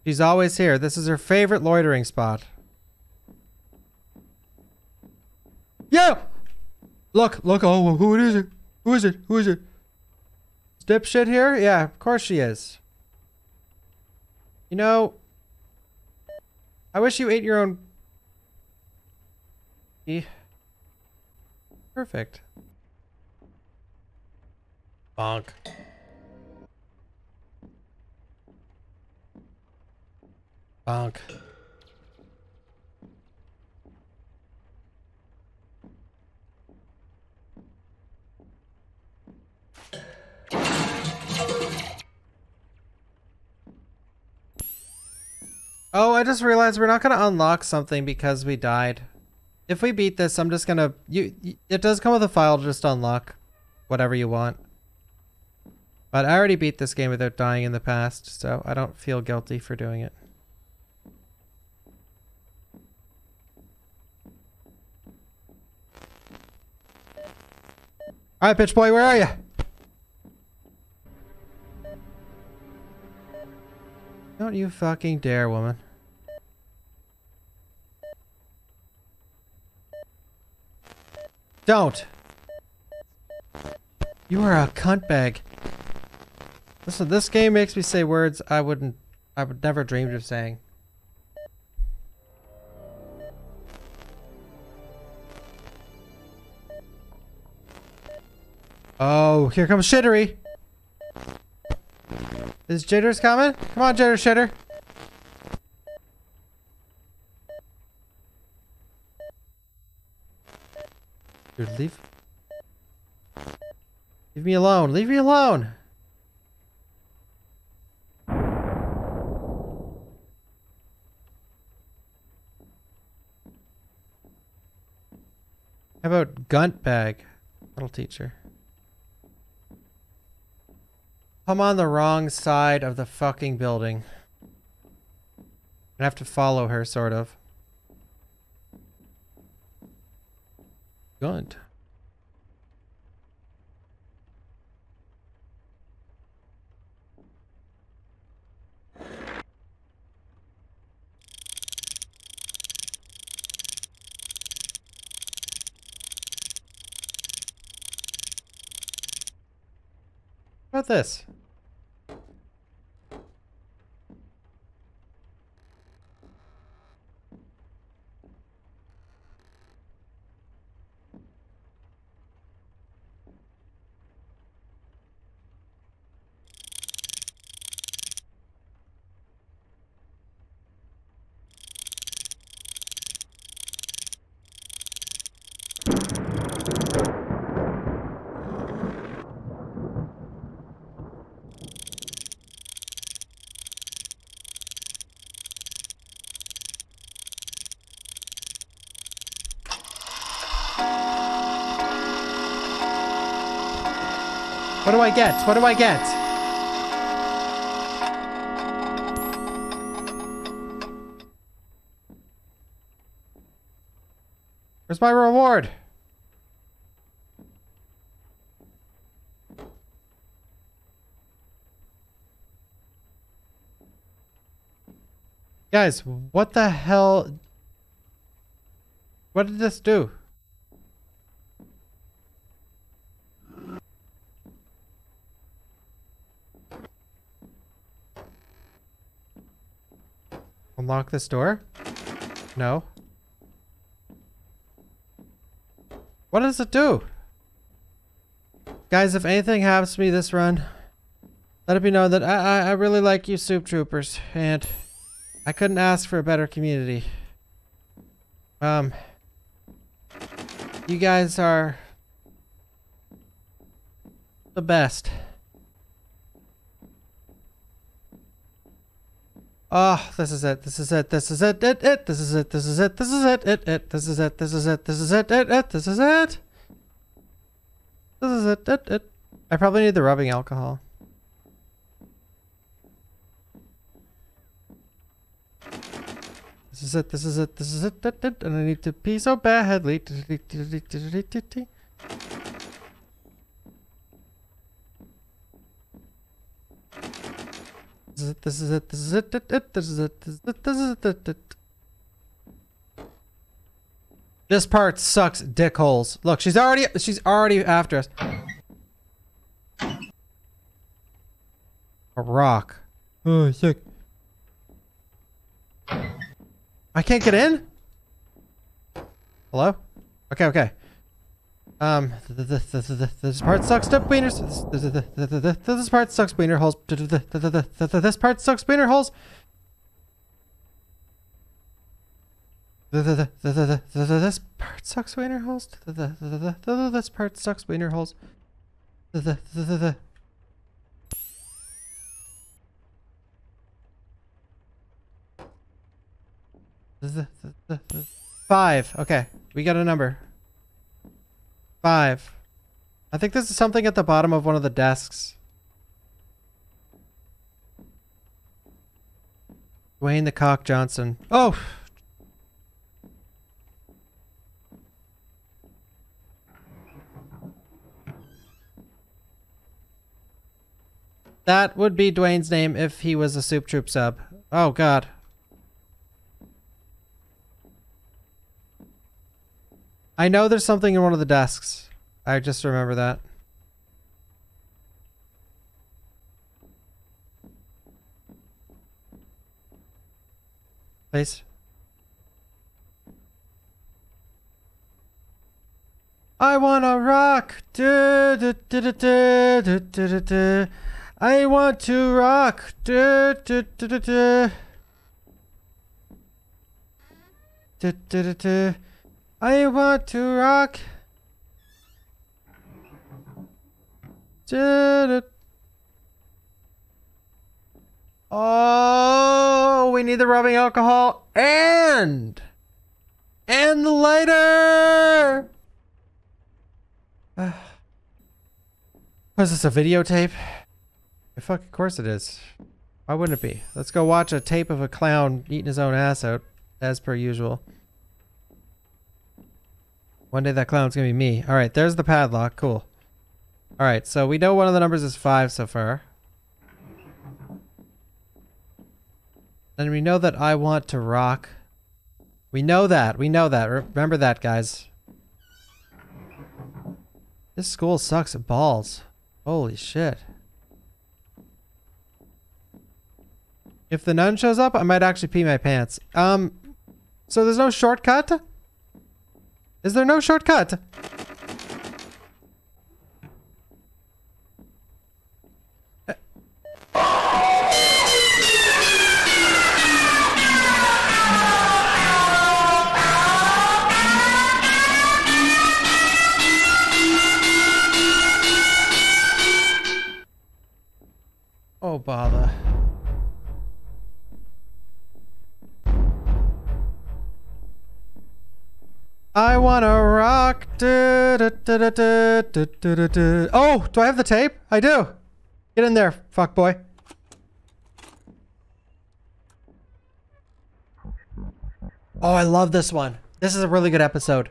She's always here. This is her favorite loitering spot. Yeah! Look, look, oh, who is it? Who is it? Who is it? Dipshit here? Yeah, of course she is. You know, I wish you ate your own... Perfect. Bonk. Bonk. Oh, I just realized we're not going to unlock something because we died. If we beat this, I'm just going to... you. It does come with a file to just unlock whatever you want. But I already beat this game without dying in the past, so I don't feel guilty for doing it. Alright, bitch boy, where are you? Don't you fucking dare, woman. Don't! You are a cunt bag. Listen, this game makes me say words I wouldn't, I would never dreamed of saying. Oh, here comes Shittery. Is Jitters coming? Come on, Jitter Shitter. Dude, leave. Leave me alone. Leave me alone. How about Gunt Bag? Little teacher. I'm on the wrong side of the fucking building. I have to follow her, sort of. Gunt. How about this? I get? What do I get? Where's my reward? Guys, what the hell? What did this do? Unlock this door? No. What does it do? Guys, if anything happens to me this run, let it be known that I, I, I really like you soup troopers, and I couldn't ask for a better community. Um, you guys are the best. Oh, this is it. This is it. This is it. It. It. This is it. This is it. This is it. It. It. This is it. This is it. This is it. It. It. This is it. This is it. It. It. I probably need the rubbing alcohol. This is it. This is it. This is it. It. It. And I need to pee so badly. This is it. This is it. This is it. This is it. This is it. This is it. This part sucks dick holes. Look, she's already she's already after us. A rock. Oh, sick. I can't get in? Hello? Okay, okay. Um, this part sucks to wieners. This part sucks wiener holes. This part sucks wiener holes. This part sucks wiener holes. This part sucks wiener holes. Five. Okay, we got a number. Five. I think this is something at the bottom of one of the desks. Dwayne the Cock Johnson. Oh! That would be Dwayne's name if he was a Soup Troop sub. Oh, God. I know there's something in one of the desks. I just remember that. Please. I wanna rock. Du, du, du, I want to rock. Du, du, du, du, du. Du, du, du, du. I want to rock. Oh, we need the rubbing alcohol and and the lighter. Was this a videotape? Fuck, of course it is. Why wouldn't it be? Let's go watch a tape of a clown eating his own ass out, as per usual. One day that clown's gonna be me. Alright, there's the padlock. Cool. Alright, so we know one of the numbers is 5 so far. And we know that I want to rock. We know that. We know that. Remember that, guys. This school sucks at balls. Holy shit. If the nun shows up, I might actually pee my pants. Um, so there's no shortcut? Is there no shortcut? I wanna rock. Da, da, da, oh, do I have the tape? I do. Get in there, fuck boy. Oh, I love this one. This is a really good episode.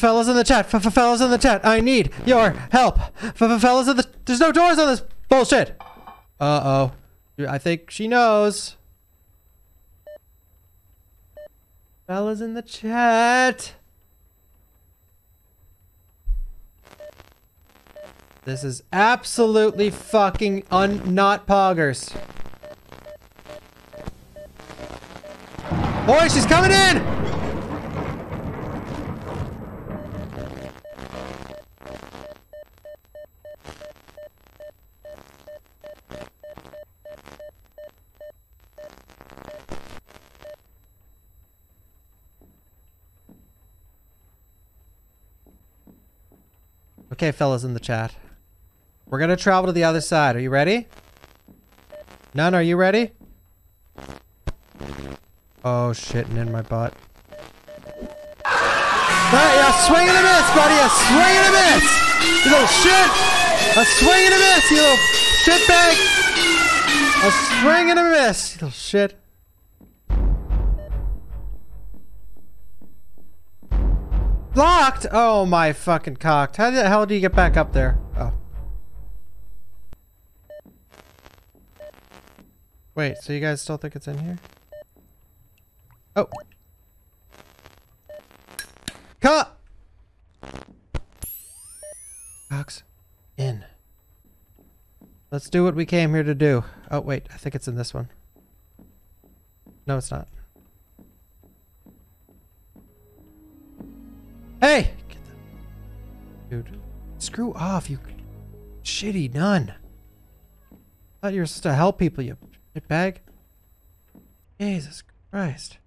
Fellas in the chat, fellas in the chat, I need your help. Fellas in the, there's no doors on this bullshit. Uh-oh. I think she knows. Fellas in the chat. This is absolutely fucking un not poggers. Boy, she's coming in! Okay, fellas in the chat. We're gonna travel to the other side. Are you ready? Nun, are you ready? Oh, shitting in my butt. Alright, yeah, swing and a miss, buddy! A swing and a miss! You little shit! A swing and a miss, you little shitbag! A swing and a miss, you little shit. Locked? Oh my fucking cocked. How the hell do you get back up there? Oh. Wait, so you guys still think it's in here? Oh. Cut! Cox. In. Let's do what we came here to do. Oh, wait. I think it's in this one. No, it's not. Screw off, you shitty nun. Thought you were supposed to help people, you shitbag. Jesus Christ.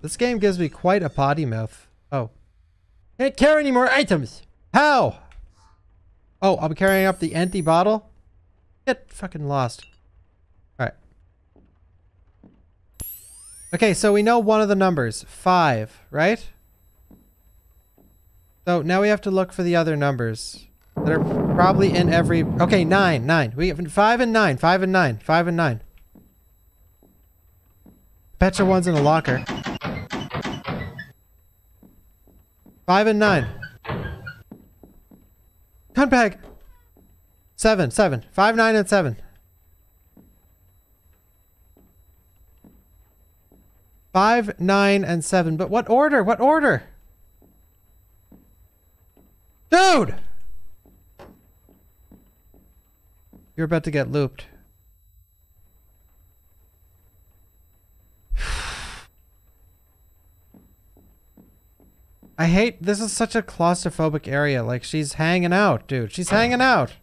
This game gives me quite a potty mouth. Oh. Can't carry any more items. How? Oh, I'm carrying up the empty bottle? Get fucking lost. Okay, so we know one of the numbers. Five, right? So now we have to look for the other numbers. That are probably in every... Okay, nine, nine. We have five and nine, five and nine, five and nine. Betcha one's in the locker. Five and nine. Gun bag! Seven, seven. Five, nine, and seven. Five, nine, and seven. But what order? What order? Dude! You're about to get looped. I hate, this is such a claustrophobic area. Like, she's hanging out, dude. She's hanging out.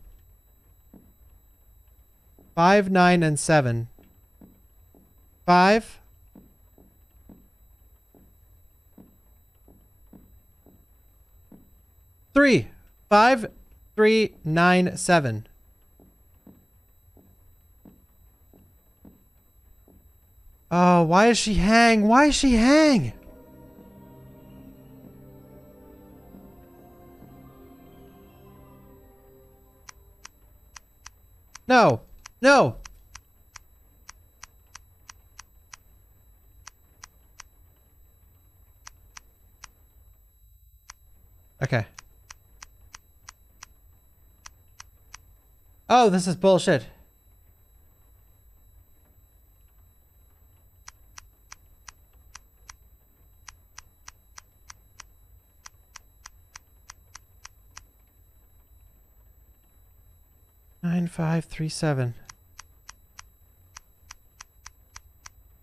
Five, nine, and seven. Five. Three. Five, three, nine, seven. Oh, why is she hang? Why is she hang? No. No! Okay. Oh, this is bullshit. Nine five three seven.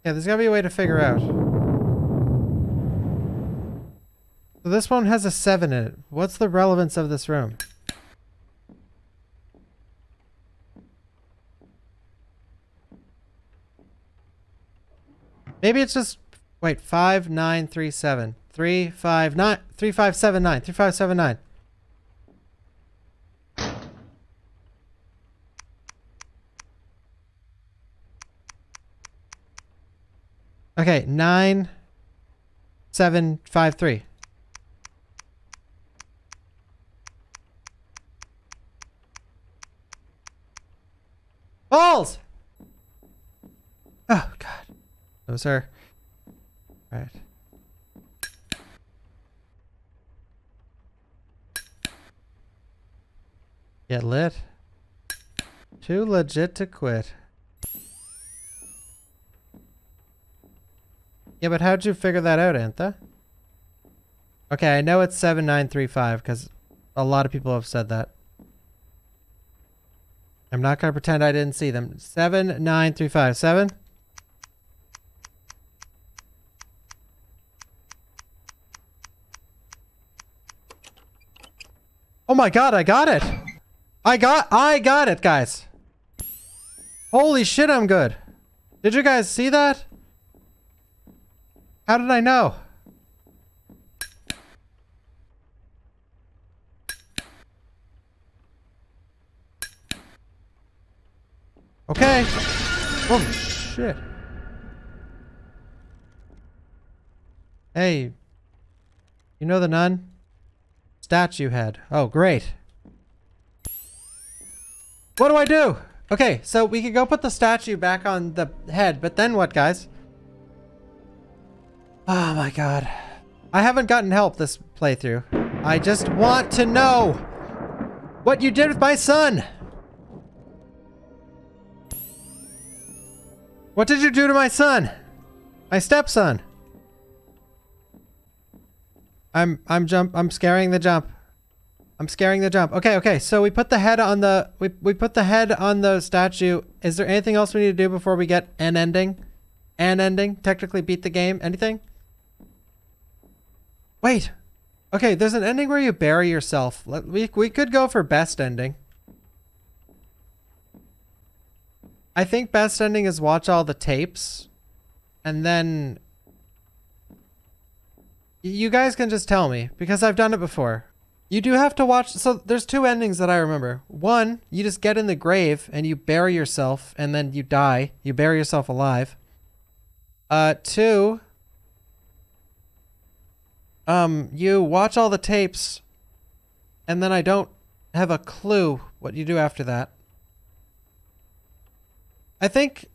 Yeah, there's gotta be a way to figure out. So this one has a seven in it. What's the relevance of this room? Maybe it's just wait, five nine three seven. Three five nine three five seven nine. Three five seven nine. Okay, nine seven five three. Balls! Oh god. Those are right. Get lit. Too legit to quit. Yeah, but how'd you figure that out, Antha? Okay, I know it's 7935 because a lot of people have said that. I'm not going to pretend I didn't see them. 7935. 7? Oh my god, I got it! I got- I got it, guys! Holy shit, I'm good! Did you guys see that? How did I know? Okay. Holy shit. Hey. You know the nun? Statue head. Oh, great. What do I do? Okay, so we could go put the statue back on the head, but then what, guys? Oh my god. I haven't gotten help this playthrough. I just want to know what you did with my son. What did you do to my son? My stepson. I'm I'm jump I'm scaring the jump. I'm scaring the jump. Okay, okay. So we put the head on the we we put the head on the statue. Is there anything else we need to do before we get an ending? An ending? Technically beat the game? Anything? Wait. Okay, there's an ending where you bury yourself. We we could go for best ending. I think best ending is watch all the tapes and then you guys can just tell me because I've done it before. You do have to watch. So there's two endings that I remember. One, you just get in the grave and you bury yourself and then you die. You bury yourself alive. Uh, two, um, you watch all the tapes and then I don't have a clue what you do after that. I think,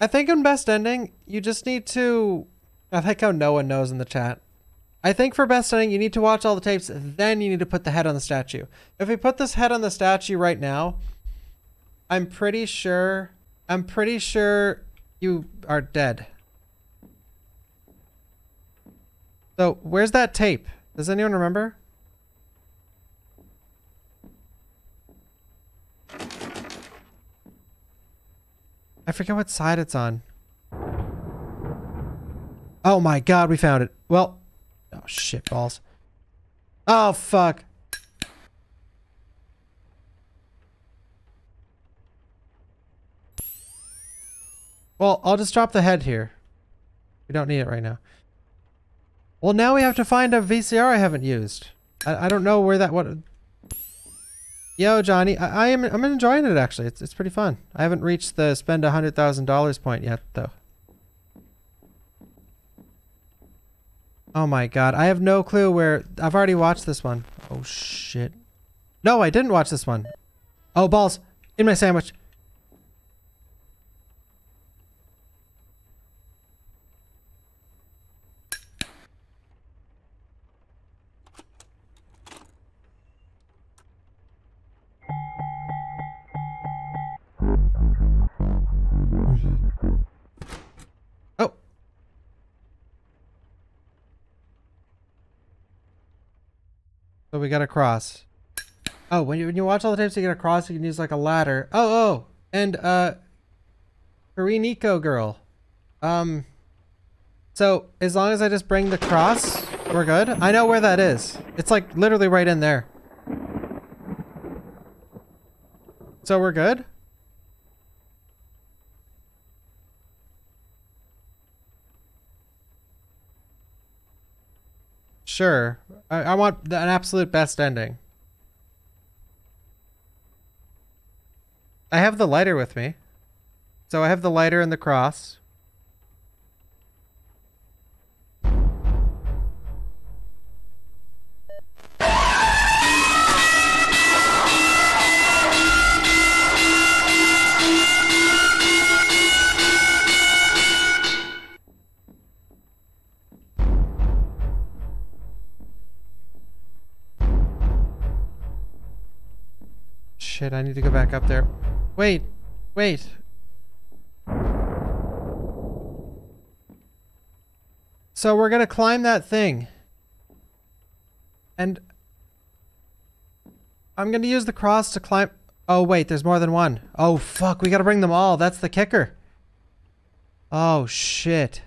I think in best ending, you just need to, I like how no one knows in the chat. I think for best ending, you need to watch all the tapes, then you need to put the head on the statue. If we put this head on the statue right now, I'm pretty sure, I'm pretty sure you are dead. So, where's that tape? Does anyone remember? I forget what side it's on. Oh my god, we found it. Well, oh shit balls. Oh fuck. Well, I'll just drop the head here. We don't need it right now. Well, now we have to find a VCR I haven't used. I, I don't know where that what Yo, Johnny, I, I, am I'm enjoying it actually. It's it's pretty fun. I haven't reached the spend a hundred thousand dollars point yet though. Oh my god, I have no clue where I've already watched this one. Oh shit. No, I didn't watch this one. Oh balls. In my sandwich. So we got a cross. Oh, when you when you watch all the tapes, you get across. You can use like a ladder. Oh, oh, and uh, Kariniko girl. Um, so as long as I just bring the cross, we're good. I know where that is. It's like literally right in there. So we're good. Sure. I, I want the, an absolute best ending. I have the lighter with me. So I have the lighter and the cross. Shit, I need to go back up there. Wait, wait. So we're gonna climb that thing. And I'm gonna use the cross to climb. Oh wait, there's more than one. Oh fuck, we gotta bring them all. That's the kicker. Oh shit.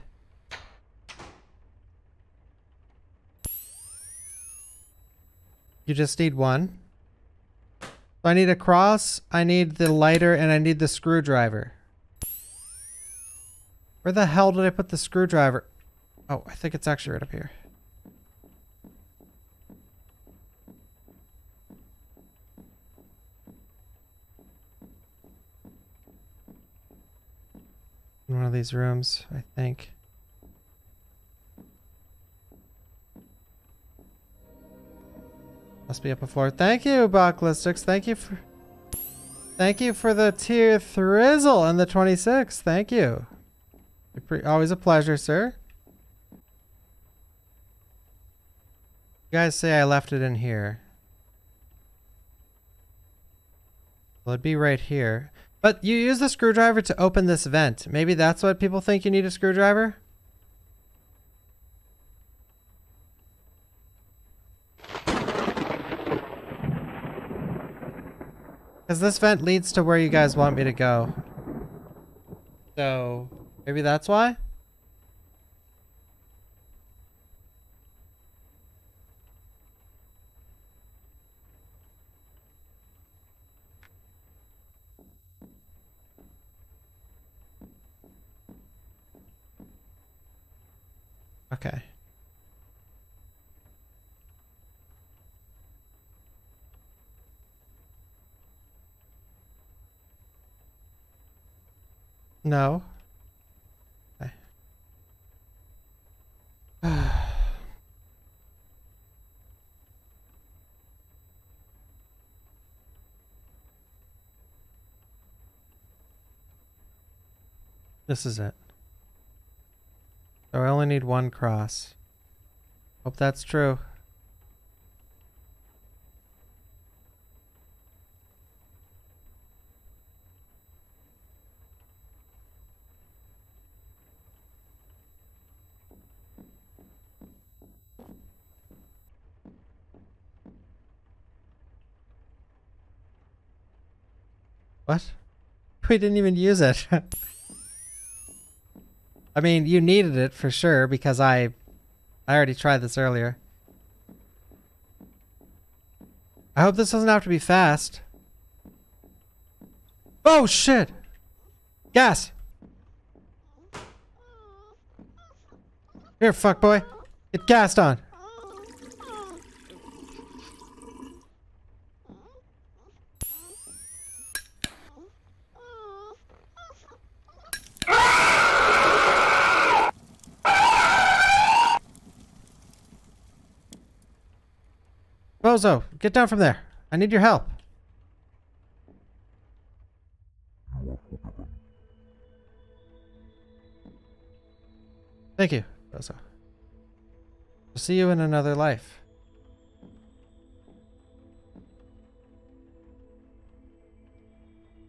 You just need one. So I need a cross, I need the lighter, and I need the screwdriver. Where the hell did I put the screwdriver? Oh, I think it's actually right up here. In one of these rooms, I think. Must be up before. Thank you, Bachlistics. Thank you for... Thank you for the tier thrizzle and the 26. Thank you. Always a pleasure, sir. You guys say I left it in here. Well, it'd be right here. But you use the screwdriver to open this vent. Maybe that's what people think you need a screwdriver? Because this vent leads to where you guys want me to go. So, maybe that's why? Okay. No. This is it. So I only need one cross. Hope that's true. What? We didn't even use it. I mean, you needed it for sure because I I already tried this earlier. I hope this doesn't have to be fast. Oh shit! Gas! Here, fuck boy. Get gassed on. Bozo, get down from there. I need your help. Thank you, Bozo. I'll see you in another life.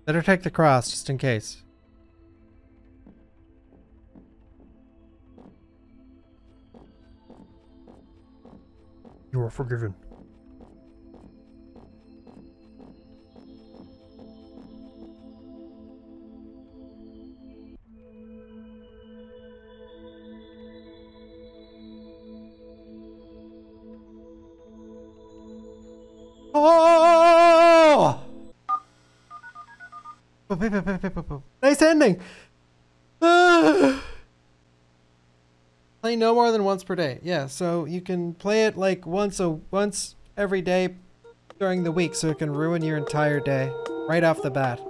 Better take the cross, just in case. You are forgiven. Oh! Nice ending. play no more than once per day. Yeah, so you can play it like once a once every day during the week, so it can ruin your entire day right off the bat.